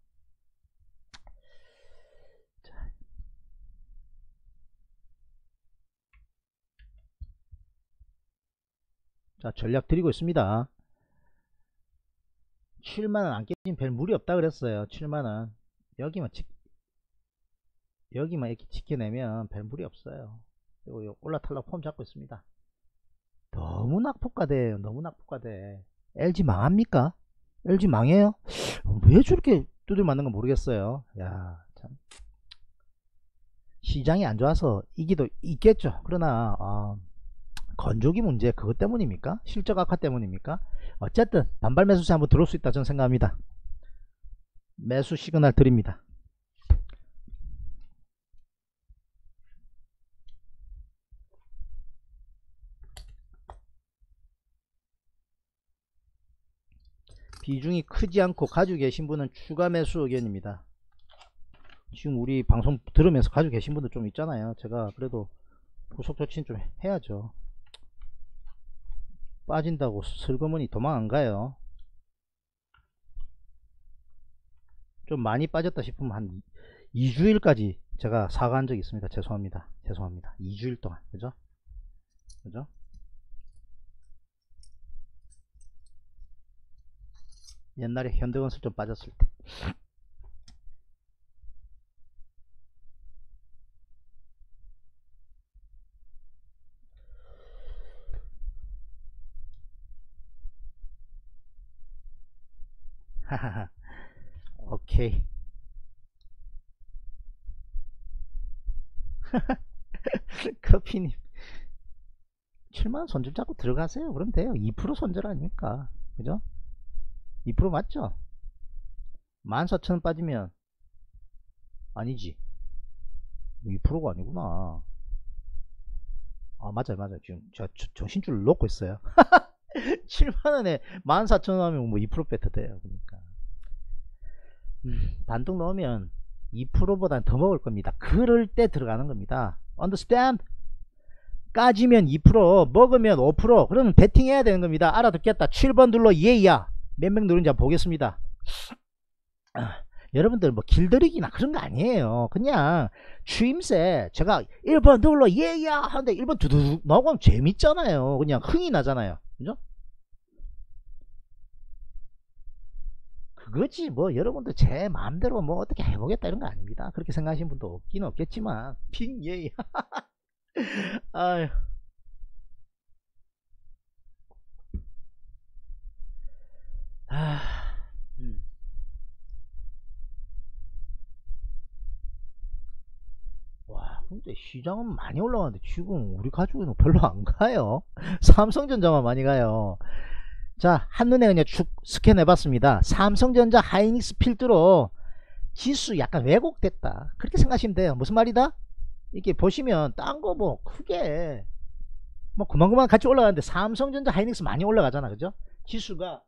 자 전략 드리고 있습니다. 7만원 안 깨지면 별 무리 없다 그랬어요. 7만원. 여기만 지, 여기만 이렇게 지켜내면 별 무리 없어요. 그리고 올라탈락 폼 잡고 있습니다. 너무 낙폭과대에요 너무 낙폭과대 LG 망합니까? LG 망해요? 왜 저렇게 두들 맞는 건 모르겠어요. 야 참. 시장이 안 좋아서 이기도 있겠죠. 그러나 어, 건조기 문제 그것 때문입니까? 실적 악화 때문입니까? 어쨌든 반발 매수세 한번 들어올 수 있다 저는 생각합니다. 매수 시그널 드립니다. 비중이 크지 않고 가지고 계신 분은 추가 매수 의견입니다. 지금 우리 방송 들으면서 가지고 계신 분들 좀 있잖아요. 제가 그래도 후속 조치는 좀 해야죠. 빠진다고 슬그머니 도망 안 가요. 좀 많이 빠졌다 싶으면 한 2주일까지 제가 사과한 적이 있습니다. 죄송합니다. 죄송합니다. 2주일 동안. 그죠? 그죠? 옛날에 현대건설 좀 빠졌을 때 [laughs] 오케이. [laughs] 커피님. 7만원 손절 잡고 들어가세요. 그럼 돼요. 2% 손절 아닙니까? 그죠? 2% 맞죠? 14,000원 빠지면 아니지. 2%가 아니구나. 아 맞아요 맞아요. 지금 제가 저- 정신줄을 놓고 있어요. [laughs] 7만원에 14,000원 하면 뭐2% 배터 돼요. 그러니까 음, 반등 넣으면 2%보다는 더 먹을 겁니다. 그럴 때 들어가는 겁니다. Understand? 까지면 2% 먹으면 5% 그러면 베팅 해야 되는 겁니다. 알아듣겠다. 7번 눌러 예야. 몇 명 누른지 한번 보겠습니다. 아, [sniffs] 여러분들 뭐 길들이기나 그런 거 아니에요. 그냥 추임새 제가 1번 눌러 예야 하는데 1번 두두둑 나오면 재밌잖아요. 그냥 흥이 나잖아요. 그죠? 그거지 뭐 여러분들 제 마음대로 뭐 어떻게 해보겠다 이런 거 아닙니다 그렇게 생각하시는 분도 없긴 없겠지만 [laughs] 핑 [laughs] 예야 아유 아, 음. 와, 근데 시장은 많이 올라가는데 지금 우리 가족은 별로 안 가요. [laughs] 삼성전자만 많이 가요. 자, 한눈에 그냥 쭉 스캔해 봤습니다. 삼성전자 하이닉스 필드로 지수 약간 왜곡됐다. 그렇게 생각하시면 돼요. 무슨 말이다? 이렇게 보시면 딴 거 뭐 크게 뭐 그만그만 같이 올라가는데 삼성전자 하이닉스 많이 올라가잖아. 그죠? 지수가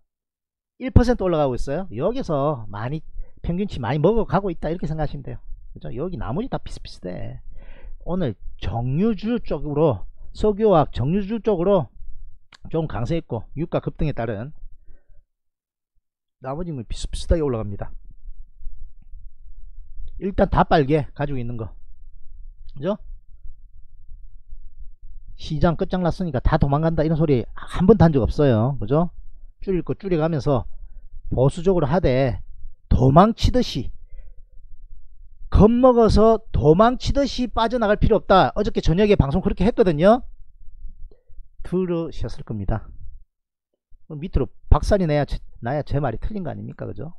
1% 올라가고 있어요. 여기서 많이 평균치 많이 먹어가고 있다. 이렇게 생각하시면 돼요. 그죠? 여기 나머지 다 비슷비슷해. 오늘 정유주 쪽으로 석유화학 정유주 쪽으로 좀 강세했고 유가 급등에 따른 나머지는 비슷비슷하게 올라갑니다. 일단 다 빨개 가지고 있는 거 그죠? 시장 끝장났으니까 다 도망간다 이런 소리 한 번도 한 적 없어요 그죠? 줄일 거 줄여가면서 보수적으로 하되 도망치듯이 겁먹어서 도망치듯이 빠져나갈 필요 없다 어저께 저녁에 방송 그렇게 했거든요 들으셨을 겁니다. 밑으로 박살이 나야, 제- 나야 제 말이 틀린 거 아닙니까? 그죠?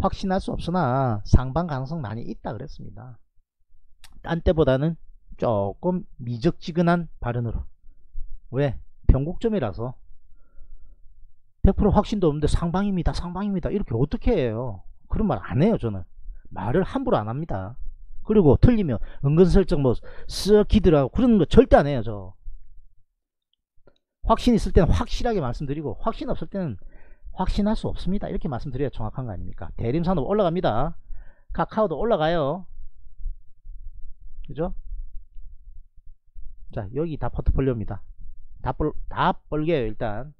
확신할 수 없으나 상방 가능성 많이 있다 그랬습니다. 딴 때보다는 조금 미적지근한 발언으로. 왜? 변곡점이라서. 100% 확신도 없는데 상방입니다 상방입니다. 이렇게 어떻게 해요? 그런 말 안 해요 저는. 말을 함부로 안 합니다 그리고 틀리면 은근슬쩍 뭐쓱 기들하고. 그런 거 절대 안 해요 저. 확신 있을 때는 확실하게 말씀드리고 확신 없을 때는 확신할 수 없습니다. 이렇게 말씀드려야 정확한 거 아닙니까? 대림산업 올라갑니다. 카카오도 올라가요. 그죠? 자 여기 다 포트폴리오입니다. 다, 뻘, 다 뻘개요 일단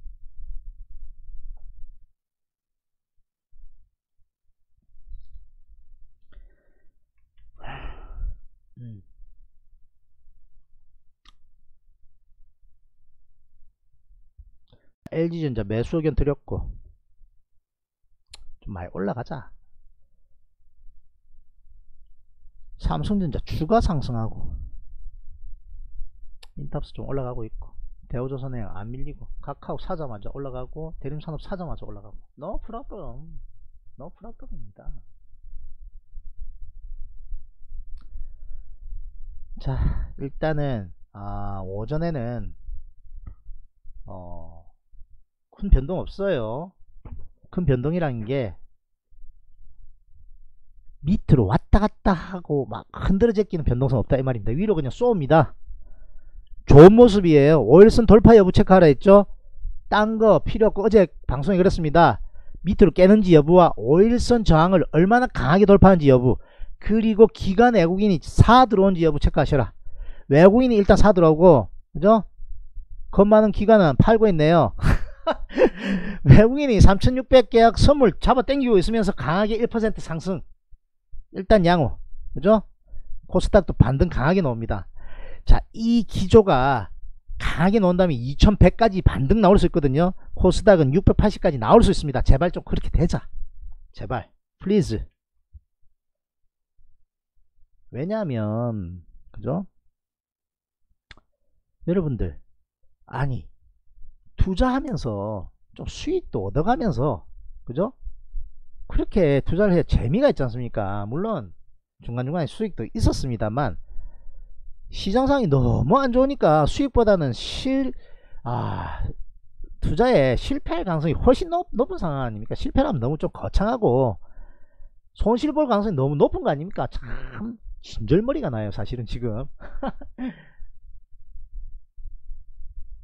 음. LG전자 매수 의견 드렸고 좀 많이 올라가자. 삼성전자 주가 상승하고 인탑스 좀 올라가고 있고 대우조선해양 안 밀리고 카카오 사자마자 올라가고 대림산업 사자마자 올라가고. Problem. No problem입니다 자 일단은 아, 오전에는 어, 큰 변동 없어요. 큰 변동이라는 게 밑으로 왔다 갔다 하고 막 흔들어 제끼는 변동성 없다 이 말입니다. 위로 그냥 쏘옵니다. 좋은 모습이에요. 5일선 돌파 여부 체크하라 했죠? 딴 거 필요 없고 어제 방송에 그랬습니다. 밑으로 깨는지 여부와 5일선 저항을 얼마나 강하게 돌파하는지 여부 그리고 기관 외국인이 사 들어온지 여부 체크하셔라. 외국인이 일단 사 들어오고 그죠? 겁 많은 기관은 팔고 있네요. [laughs] 외국인이 3600계약 선물 잡아 당기고 있으면서 강하게 1% 상승. 일단 양호 그죠? 코스닥도 반등 강하게 나옵니다. 자 이 기조가 강하게 나온다면 2100까지 반등 나올 수 있거든요. 코스닥은 680까지 나올 수 있습니다. 제발 좀 그렇게 되자. 제발 please 왜냐하면 그죠 여러분들 아니 투자하면서 좀 수익도 얻어가면서 그죠 그렇게 투자를 해야 재미가 있지 않습니까 물론 중간중간에 수익도 있었습니다만 시장 상황이 너무 안 좋으니까 수익보다는 실, 아, 투자에 실패할 가능성이 훨씬 높, 높은 상황 아닙니까? 실패하면 너무 좀 거창하고 손실 볼 가능성이 너무 높은 거 아닙니까? 참 진절머리가 나요 사실은 지금. [laughs]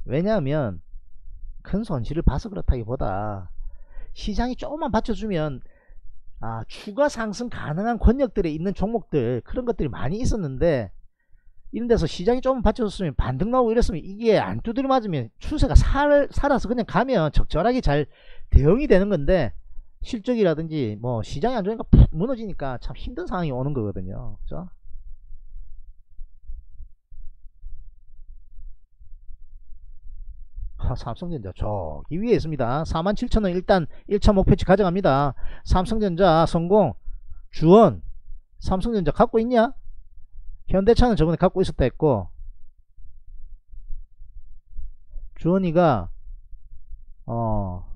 왜냐하면 큰 손실을 봐서 그렇다기보다 시장이 조금만 받쳐주면 아, 추가 상승 가능한 권역들에 있는 종목들 그런 것들이 많이 있었는데 이런 데서 시장이 조금 받쳐줬으면 반등 나오고 이랬으면 이게 안 두드려 맞으면 추세가 살, 살아서 그냥 가면 적절하게 잘 대응이 되는 건데 실적이라든지 뭐 시장이 안 좋으니까 푹 무너지니까 참 힘든 상황이 오는 거거든요. 그죠? 아, 삼성전자 저기 위에 있습니다. 47,000원 일단 1차 목표치 가져갑니다. 삼성전자 성공. 주원. 삼성전자 갖고 있냐? 현대차는 저번에 갖고 있었다 했고. 주원이가 어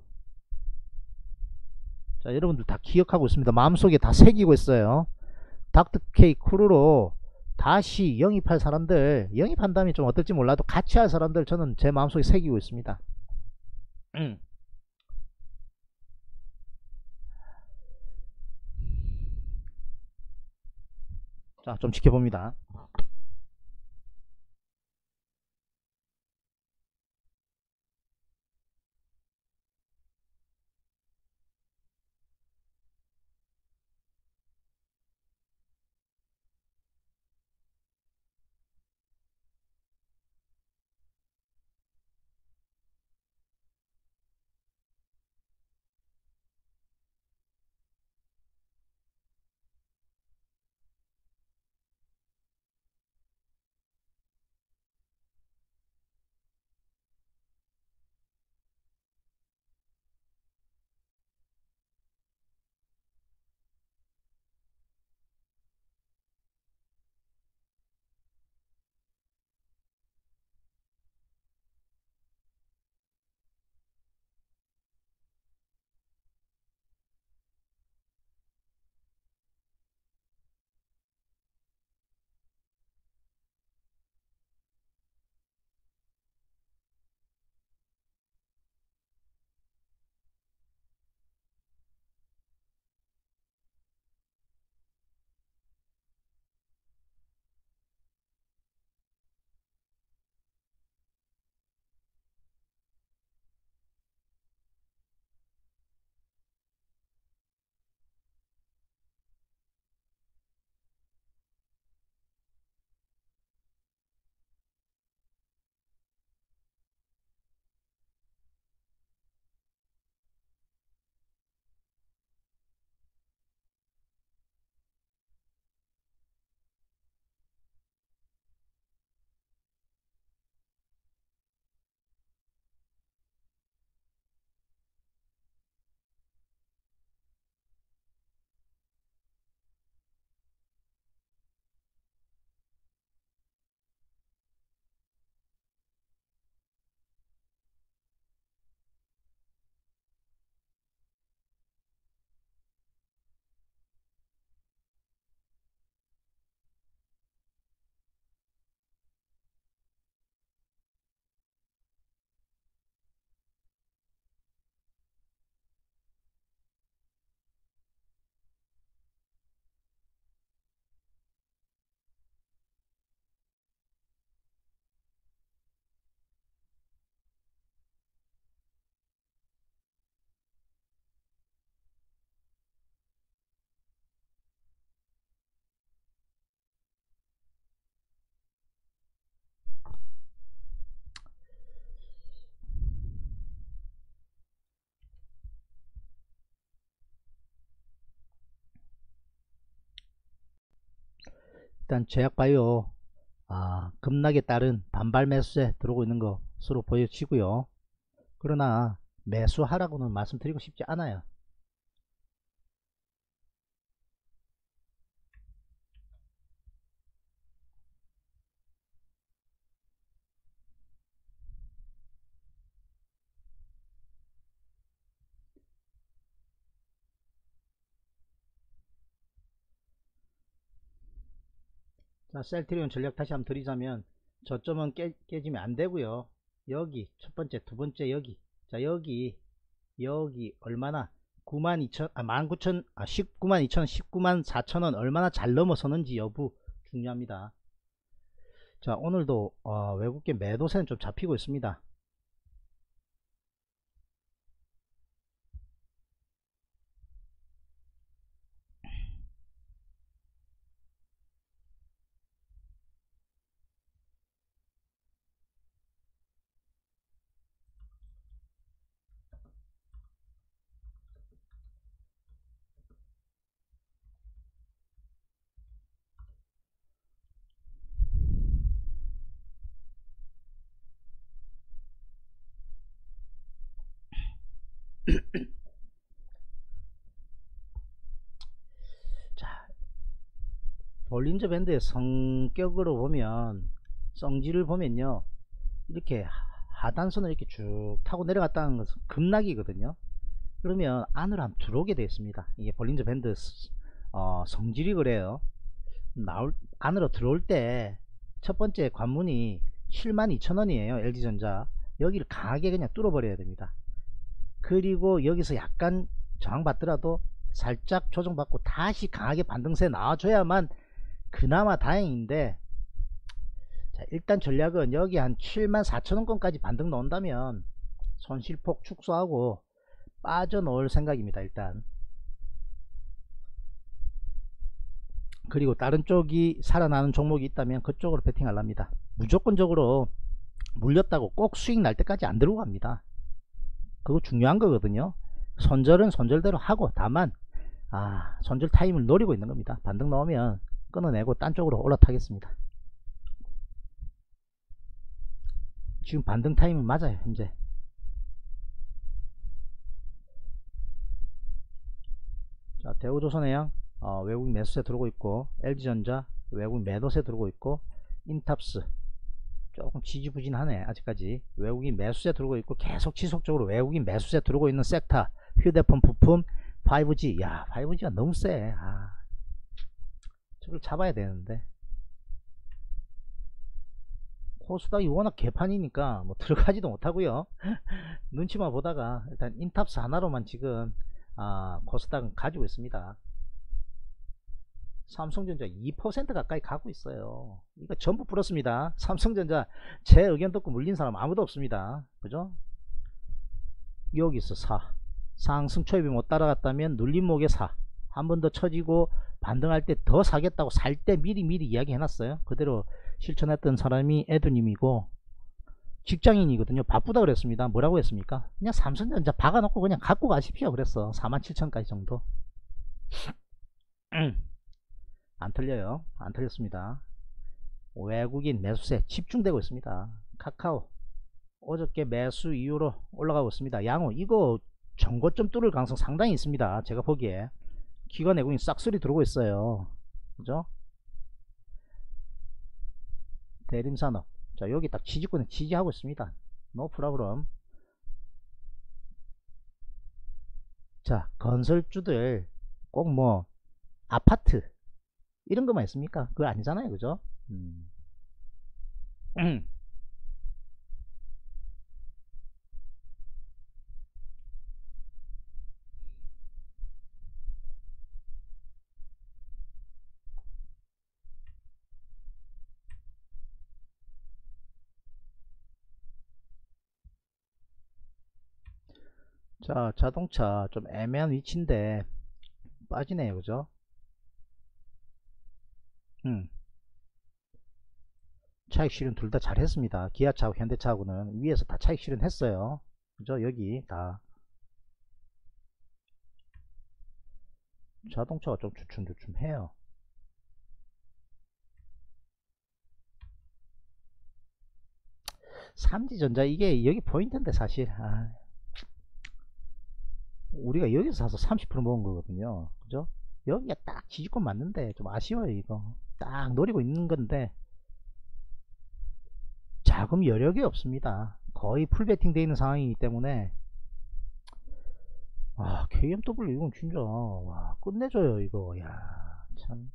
자, 여러분들 다 기억하고 있습니다. 마음속에 다 새기고 있어요. 닥터케이 크루로 다시 영입할 사람들, 영입한 다음에 좀 어떨지 몰라도 같이 할 사람들 저는 제 마음속에 새기고 있습니다. 음. 자, 좀 지켜봅니다. 일단 제약바이오 아, 급락에 따른 반발 매수세 들어오고 있는 것으로 보여지고요. 그러나 매수 하라고는 말씀드리고 싶지 않아요. 자, 셀트리온 전략 다시 한번 드리자면 저점은 깨, 깨지면 안 되고요. 여기 첫 번째, 두 번째 여기. 자, 여기 여기 얼마나 92,000 아 19,000 아 19만 2천 19만 4천원 얼마나 잘 넘어서는지 여부 중요합니다. 자, 오늘도 어, 외국계 매도세는 좀 잡히고 있습니다. 자, 볼 린저 밴드의 성격으로 보면 성질을 보면요 이렇게 하단선을 이렇게 쭉 타고 내려갔다는 것은 급락이거든요. 그러면 안으로 한번 들어오게 되어 있습니다. 이게 볼린저 밴드 어, 성질이 그래요. 나올 안으로 들어올 때 첫 번째 관문이 72,000원이에요 LG전자. 여기를 강하게 그냥 뚫어 버려야 됩니다. 그리고 여기서 약간 저항받더라도 살짝 조정받고 다시 강하게 반등세 나와줘야만 그나마 다행인데 자, 일단 전략은 여기 한 74,000원권까지 반등 나온다면 손실폭 축소하고 빠져놓을 생각입니다 일단. 그리고 다른 쪽이 살아나는 종목이 있다면 그쪽으로 베팅하랍니다. 무조건적으로 물렸다고 꼭 수익 날 때까지 안 들고 갑니다. 그거 중요한 거거든요. 손절은 손절대로 하고 다만 아 손절 타임을 노리고 있는 겁니다. 반등 나오면 끊어내고 딴 쪽으로 올라타겠습니다. 지금 반등 타임은 맞아요 현재. 자 대우조선해양 어, 외국인 매수세 들어오고 있고 LG전자 외국인 매도세 들어오고 있고 인탑스. 조금 지지부진하네 아직까지. 외국인 매수세 들어오고 있고 계속 지속적으로 외국인 매수세 들어오고 있는 섹터. 휴대폰 부품 5G 야 5G가 너무 세. 아, 저걸 잡아야 되는데 코스닥이 워낙 개판이니까 뭐 들어가지도 못하고요 [laughs] 눈치만 보다가 일단 인탑스 하나로만 지금 아, 코스닥은 가지고 있습니다 삼성전자 2% 가까이 가고 있어요. 이거 전부 풀었습니다. 삼성전자 제 의견 듣고 물린 사람 아무도 없습니다. 그죠? 여기서 사. 상승 초입이 못 따라갔다면 눌림목에 사. 한번 더 쳐지고 반등할 때 더 사겠다고 살 때 미리 미리 이야기 해놨어요. 그대로 실천했던 사람이 에드님이고 직장인이거든요. 바쁘다 그랬습니다. 뭐라고 했습니까? 그냥 삼성전자 박아놓고 그냥 갖고 가십시오. 그랬어. 47,000까지 정도. 안 틀려요. 안 틀렸습니다. 외국인 매수세 집중되고 있습니다. 카카오 어저께 매수 이후로 올라가고 있습니다. 양호 이거 정고점 뚫을 가능성 상당히 있습니다. 제가 보기에 기관 외국인 싹쓸이 들어오고 있어요. 그죠? 대림산업 자 여기 딱 지지권에 지지하고 있습니다. no problem 자 건설주들 꼭 뭐 아파트 이런 것만 있습니까? 그거 아니잖아요. 그죠? 음. [clears throat] 자, 자동차 좀 애매한 위치인데 빠지네요. 그죠? 음. 차익 실현 둘 다 잘했습니다. 기아차하고 현대차하고는 위에서 다 차익 실현했어요. 그죠? 여기 다 자동차가 좀 주춤주춤해요. 삼지전자 이게 여기 포인트인데 사실 아, 우리가 여기서 사서 30% 먹은 거거든요. 그죠? 여기가 딱 지지권 맞는데 좀 아쉬워요 이거. 딱 노리고 있는 건데. 자금 여력이 없습니다. 거의 풀베팅 돼 있는 상황이기 때문에. 아 KMW 이건 진짜 와 끝내줘요 이거. 야참.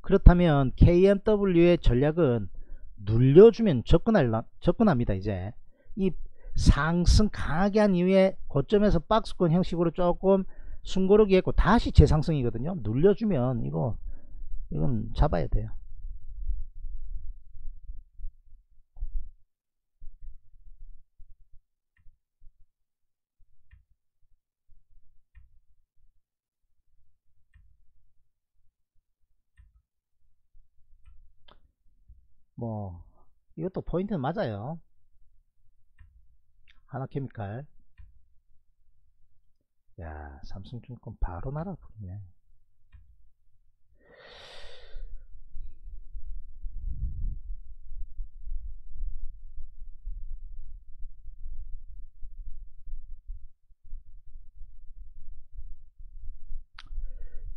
그렇다면 KMW의 전략은 눌려주면 접근할, 접근합니다 이제. 이 상승 강하게 한 이후에 고점에서 박스권 형식으로 조금 숨고르기 했고 다시 재상승이거든요. 눌려주면 이거 이건 잡아야 돼요 뭐 이것도 포인트는 맞아요. 하나케미칼. 야 삼성증권 바로 날아버리네.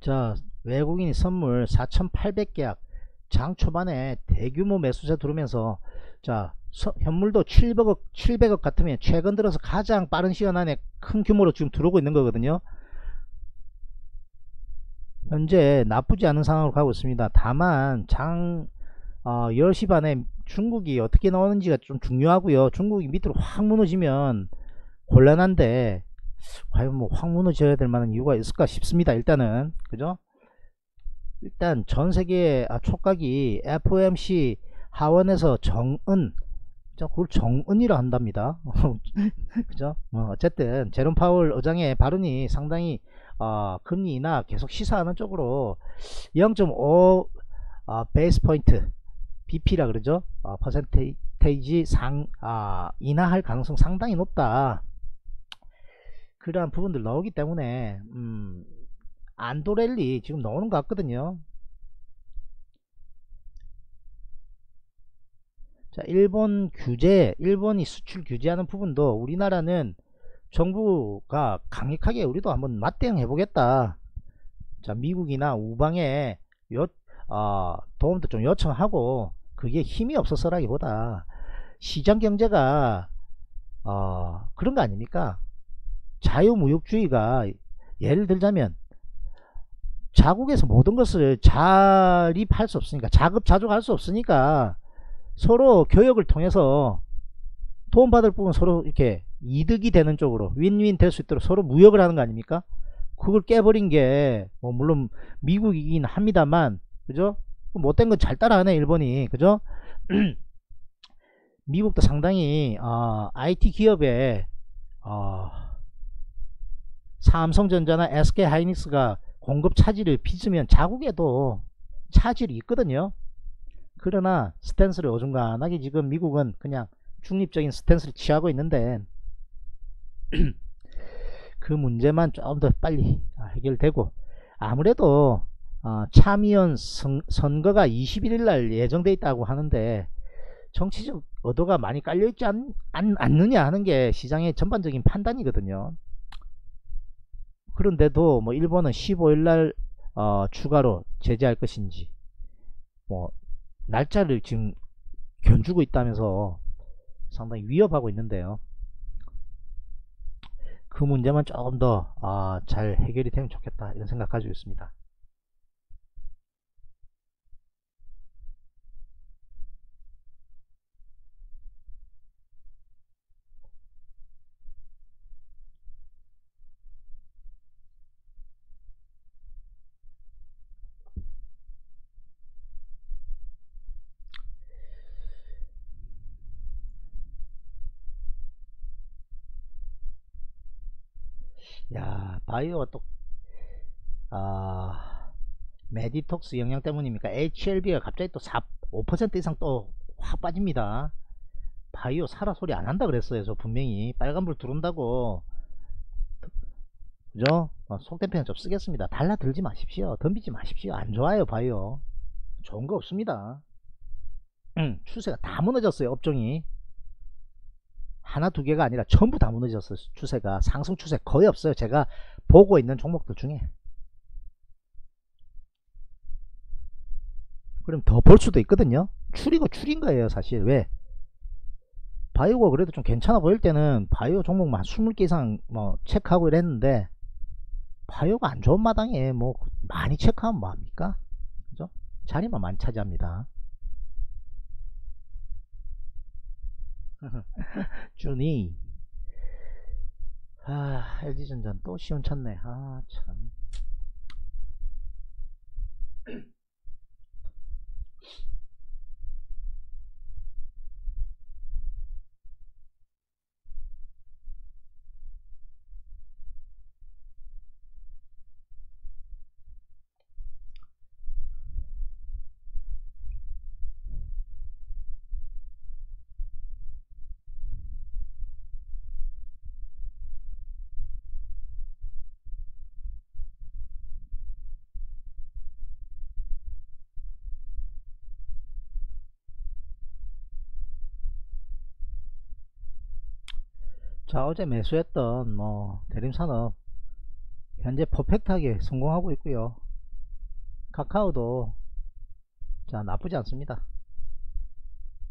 자 외국인이 선물 4800계약 장 초반에 대규모 매수세 들어오면서 자 서, 현물도 700억 700억 같으면 최근 들어서 가장 빠른 시간 안에 큰 규모로 지금 들어오고 있는 거거든요. 현재 나쁘지 않은 상황으로 가고 있습니다. 다만 장 어, 10시 반에 중국이 어떻게 나오는지가 좀 중요하고요. 중국이 밑으로 확 무너지면 곤란한데 과연 뭐 확 무너져야 될 만한 이유가 있을까 싶습니다 일단은. 그죠 일단 전 세계 아, 촉각이 FOMC 하원에서 정은 그걸 정은이라 한답니다. [laughs] 그죠? 뭐 어쨌든 제롬 파월 의장의 발언이 상당히 어, 금리 인하 계속 시사하는 쪽으로 0.5 어, 베이스 포인트 BP라 그러죠? 어, 퍼센테이지 상 아, 인하할 가능성 상당히 높다. 그러한 부분들 나오기 때문에 음, 안도렐리 지금 나오는 것 같거든요. 자 일본 규제 일본이 수출 규제하는 부분도 우리나라는 정부가 강력하게 우리도 한번 맞대응해 보겠다. 자 미국이나 우방에 요, 어, 도움도 좀 요청하고 그게 힘이 없어서라기보다 시장 경제가 어, 그런 거 아닙니까? 자유무역주의가 예를 들자면 자국에서 모든 것을 자립할 수 없으니까 자급자족할 수 없으니까 서로 교역을 통해서 도움받을 부분 서로 이렇게 이득이 되는 쪽으로 윈윈 될 수 있도록 서로 무역을 하는 거 아닙니까? 그걸 깨버린 게 뭐 물론 미국이긴 합니다만 그죠? 못된 건 잘 따라하네 일본이. 그죠? [clears throat] 미국도 상당히 어, IT 기업에 어, 삼성전자나 SK하이닉스가 공급 차질을 빚으면 자국에도 차질이 있거든요. 그러나 스탠스를 어중간하게 지금 미국은 그냥 중립적인 스탠스를 취하고 있는데 [clears throat] 그 문제만 좀 더 빨리 해결되고 아무래도 어, 참의원 선, 거가 21일 날 예정돼 있다고 하는데 정치적 의도가 많이 깔려있지 않, 않, 않느냐 하는 게 시장의 전반적인 판단이거든요. 그런데도 뭐 일본은 15일날 어, 추가로 제재할 것인지 뭐 날짜를 지금 견주고 있다면서 상당히 위협하고 있는데요. 그 문제만 조금 더잘 아, 해결이 되면 좋겠다 이런 생각 가지고 있습니다. 야 바이오가 또 아, 메디톡스 영향 때문입니까? HLB가 갑자기 또 4, 5% 이상 또 확 빠집니다. 바이오 사라 소리 안 한다 그랬어요 저 분명히. 빨간불 들어온다고. 그죠? 어, 속된 표현 좀 쓰겠습니다. 달라들지 마십시오. 덤비지 마십시오. 안 좋아요 바이오. 좋은 거 없습니다. 음, 추세가 다 무너졌어요 업종이 하나 두 개가 아니라 전부 다 무너졌어요. 추세가. 상승 추세 거의 없어요. 제가 보고 있는 종목들 중에. 그럼 더 볼 수도 있거든요. 추리고 추린 거예요 사실. 왜? 바이오가 그래도 좀 괜찮아 보일 때는 바이오 종목만 20개 이상 뭐 체크하고 이랬는데 바이오가 안 좋은 마당에 뭐 많이 체크하면 뭐합니까? 그죠? 자리만 많이 차지합니다. [laughs] 준이 아 LG전자 또 시원찮네. 아참 자 어제 매수했던 뭐 대림산업 현재 퍼펙트하게 성공하고 있고요. 카카오도 자 나쁘지 않습니다.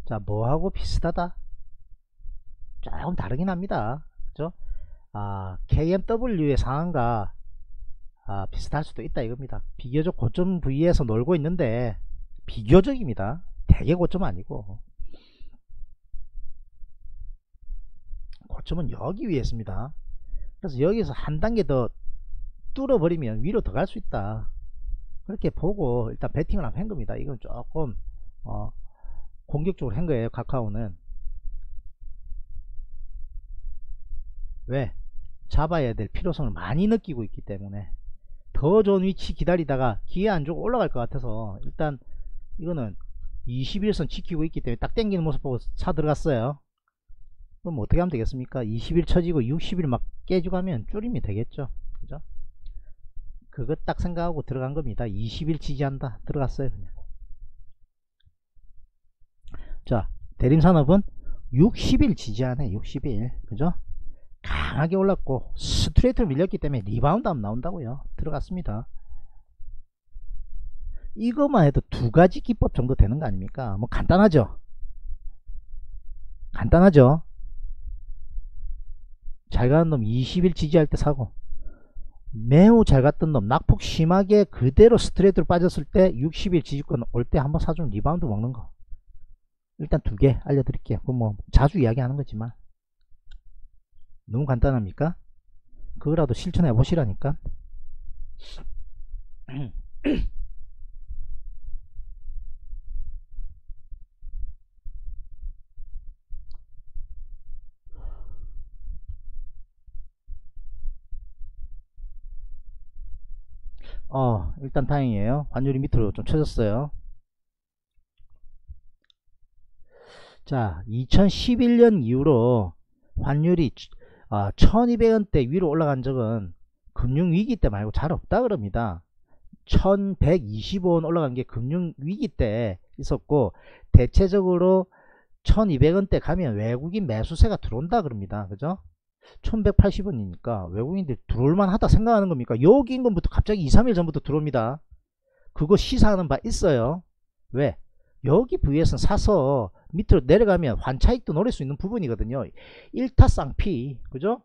자 뭐하고 비슷하다? 조금 다르긴 합니다. 그죠? 아 KMW의 상한가 아, 비슷할 수도 있다 이겁니다. 비교적 고점 부위에서 놀고 있는데 비교적입니다. 대개 고점 아니고 고점은 여기 위에 있습니다. 그래서 여기서 한 단계 더 뚫어버리면 위로 더 갈 수 있다. 그렇게 보고 일단 베팅을 한번 한 겁니다. 이건 조금 어, 공격적으로 한 거예요 카카오는. 왜? 잡아야 될 필요성을 많이 느끼고 있기 때문에. 더 좋은 위치 기다리다가 기회 안 주고 올라갈 것 같아서 일단 이거는 21선 지키고 있기 때문에 딱 땡기는 모습 보고 차 들어갔어요 그럼 어떻게 하면 되겠습니까? 20일 쳐지고 60일 막 깨지고 하면 줄이면 되겠죠. 그죠? 그거 딱 생각하고 들어간 겁니다. 20일 지지한다. 들어갔어요 그냥. 자 대림산업은 60일 지지하네 60일. 그죠? 강하게 올랐고 스트레이트로 밀렸기 때문에 리바운드 하면 나온다고요. 들어갔습니다. 이것만 해도 두 가지 기법 정도 되는 거 아닙니까? 뭐 간단하죠? 간단하죠 잘 가는 놈 20일 지지할 때 사고 매우 잘 갔던 놈 낙폭 심하게 그대로 스트레이트로 빠졌을 때 60일 지지권 올 때 한번 사주면 리바운드 먹는 거. 일단 두 개 알려드릴게요. 그건 뭐 자주 이야기하는 거지만. 너무 간단합니까? 그거라도 실천해 보시라니까 [clears throat] 어 일단 다행이에요. 환율이 밑으로 좀 쳐졌어요. 자 2011년 이후로 환율이 아, 1200원대 위로 올라간 적은 금융위기 때 말고 잘 없다 그럽니다. 1125원 올라간 게 금융위기 때 있었고 대체적으로 1200원대 가면 외국인 매수세가 들어온다 그럽니다. 그죠 1180원이니까 외국인들 들어올만 하다 생각하는 겁니까? 여기 인건부터 갑자기 2, 3일 전부터 들어옵니다. 그거 시사하는 바 있어요. 왜? 여기 부위에서는 사서 밑으로 내려가면 환차익도 노릴 수 있는 부분이거든요. 1타 쌍피 그죠?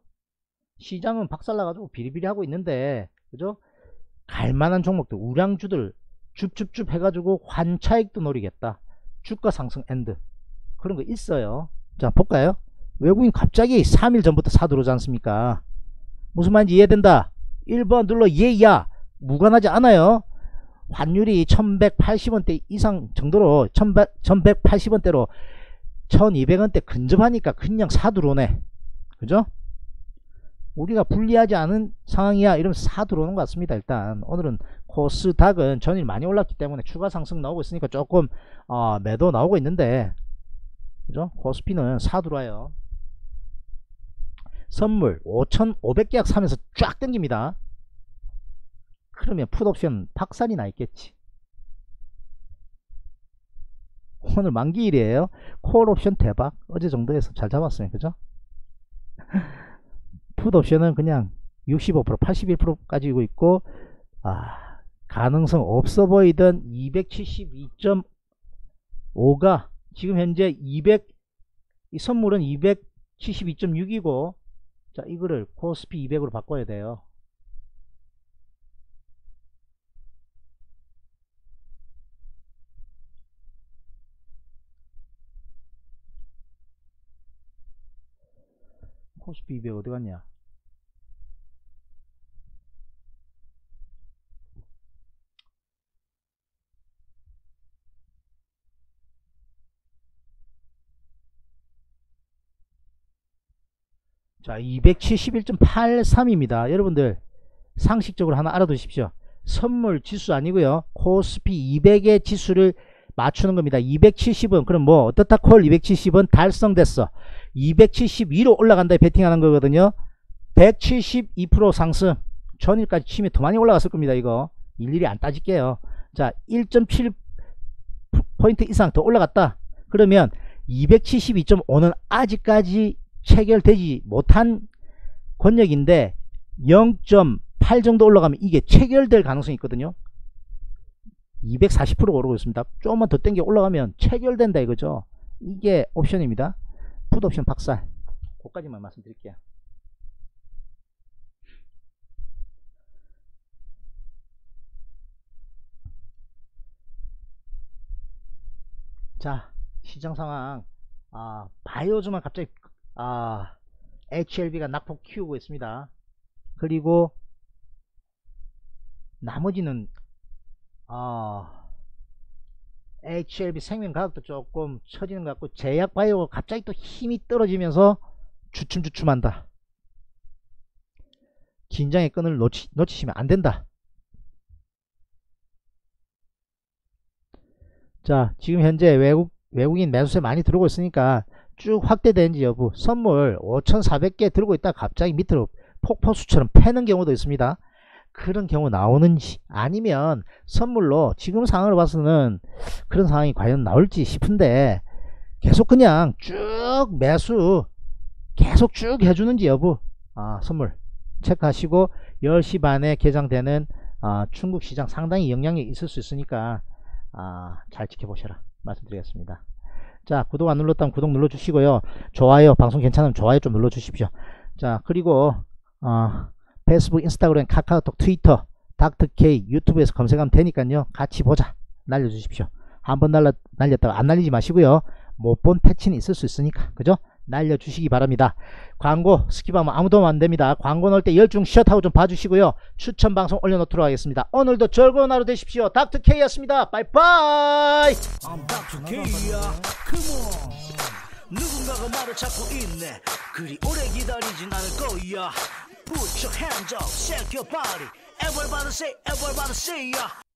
시장은 박살나가지고 비리비리 하고 있는데 그죠? 갈만한 종목들 우량주들 줍줍줍 해가지고 환차익도 노리겠다. 주가 상승 and. 그런 거 있어요. 자 볼까요 외국인 갑자기 3일 전부터 사 들어오지 않습니까? 무슨 말인지 이해된다. 1번 눌러 예야. 무관하지 않아요. 환율이 1180원대 이상 정도로 1180원대로 1200원대 근접하니까 그냥 사 들어오네. 그죠? 우리가 불리하지 않은 상황이야. 이러면 사 들어오는 것 같습니다 일단. 오늘은 코스닥은 전일 많이 올랐기 때문에 추가 상승 나오고 있으니까 조금 어, 매도 나오고 있는데. 그죠? 코스피는 사 들어와요 선물 5,500계약 사면서 쫙 땡깁니다. 그러면 풋옵션 박살이 나 있겠지. 오늘 만기일이에요. 콜옵션 대박. 어제 정도에서 잘 잡았어요. 그죠? [laughs] 풋옵션은 그냥 65% 81%까지고 있고 아 가능성 없어 보이던 272.5가 지금 현재 200 이 선물은 272.6이고 자 이거를 코스피 200으로 바꿔야 돼요. 코스피 200 어디 갔냐? 자, 271.83입니다. 여러분들 상식적으로 하나 알아두십시오. 선물 지수 아니고요. 코스피 200의 지수를 맞추는 겁니다. 270은 그럼 뭐 어떻다 콜 270은 달성됐어. 272로 올라간다 베팅하는 거거든요. 172% 상승. 전일까지 치면 더 많이 올라갔을 겁니다. 이거 일일이 안 따질게요. 자, 1.7 포인트 이상 더 올라갔다. 그러면 272.5는 아직까지 체결되지 못한 권역인데 0.8 정도 올라가면 이게 체결될 가능성이 있거든요. 240% 오르고 있습니다. 조금만 더 땡겨 올라가면 체결된다 이거죠. 이게 옵션입니다. 풋옵션 박살. 그까지만 말씀드릴게요. 자, 시장 상황. 아, 바이오즈만 갑자기 아, HLB가 낙폭 키우고 있습니다. 그리고 나머지는 아, HLB 생명 가격도 조금 처지는 것 같고 제약 바이오가 갑자기 또 힘이 떨어지면서 주춤주춤한다. 긴장의 끈을 놓치, 놓치시면 안 된다. 자, 지금 현재 외국 외국인 매수세 많이 들어오고 있으니까 쭉 확대되는지 여부 선물 5,400개 들고 있다 갑자기 밑으로 폭포수처럼 패는 경우도 있습니다. 그런 경우 나오는지 아니면 선물로 지금 상황을 봐서는 그런 상황이 과연 나올지 싶은데 계속 그냥 쭉 매수 계속 쭉 해주는지 여부 아, 선물 체크하시고 10시 반에 개장되는 아, 중국 시장 상당히 영향이 있을 수 있으니까 아, 잘 지켜보셔라 말씀드리겠습니다. 자 구독 안 눌렀다면 구독 눌러주시고요. 좋아요 방송 괜찮으면 좋아요 좀 눌러주십시오. 자 그리고 어, 페이스북 인스타그램 카카오톡 트위터 닥터케이 유튜브에서 검색하면 되니까요. 같이 보자 날려주십시오. 한번 날렸다가 안 날리지 마시고요. 못본 택치는 있을 수 있으니까 그죠? 날려주시기 바랍니다. 광고 skip하면 아무도 안됩니다. 광고 넣을 때 열중쉬어 하고 좀 봐주시고요. 추천 방송 올려놓도록 하겠습니다. 오늘도 즐거운 하루 되십시오. 닥터케이였습니다. 빠이빠이 누군가가 말을 찾고 있네 그리 오래 기다리진 않을 거야 Put your hands up, shake your body Everybody say, everybody say, yeah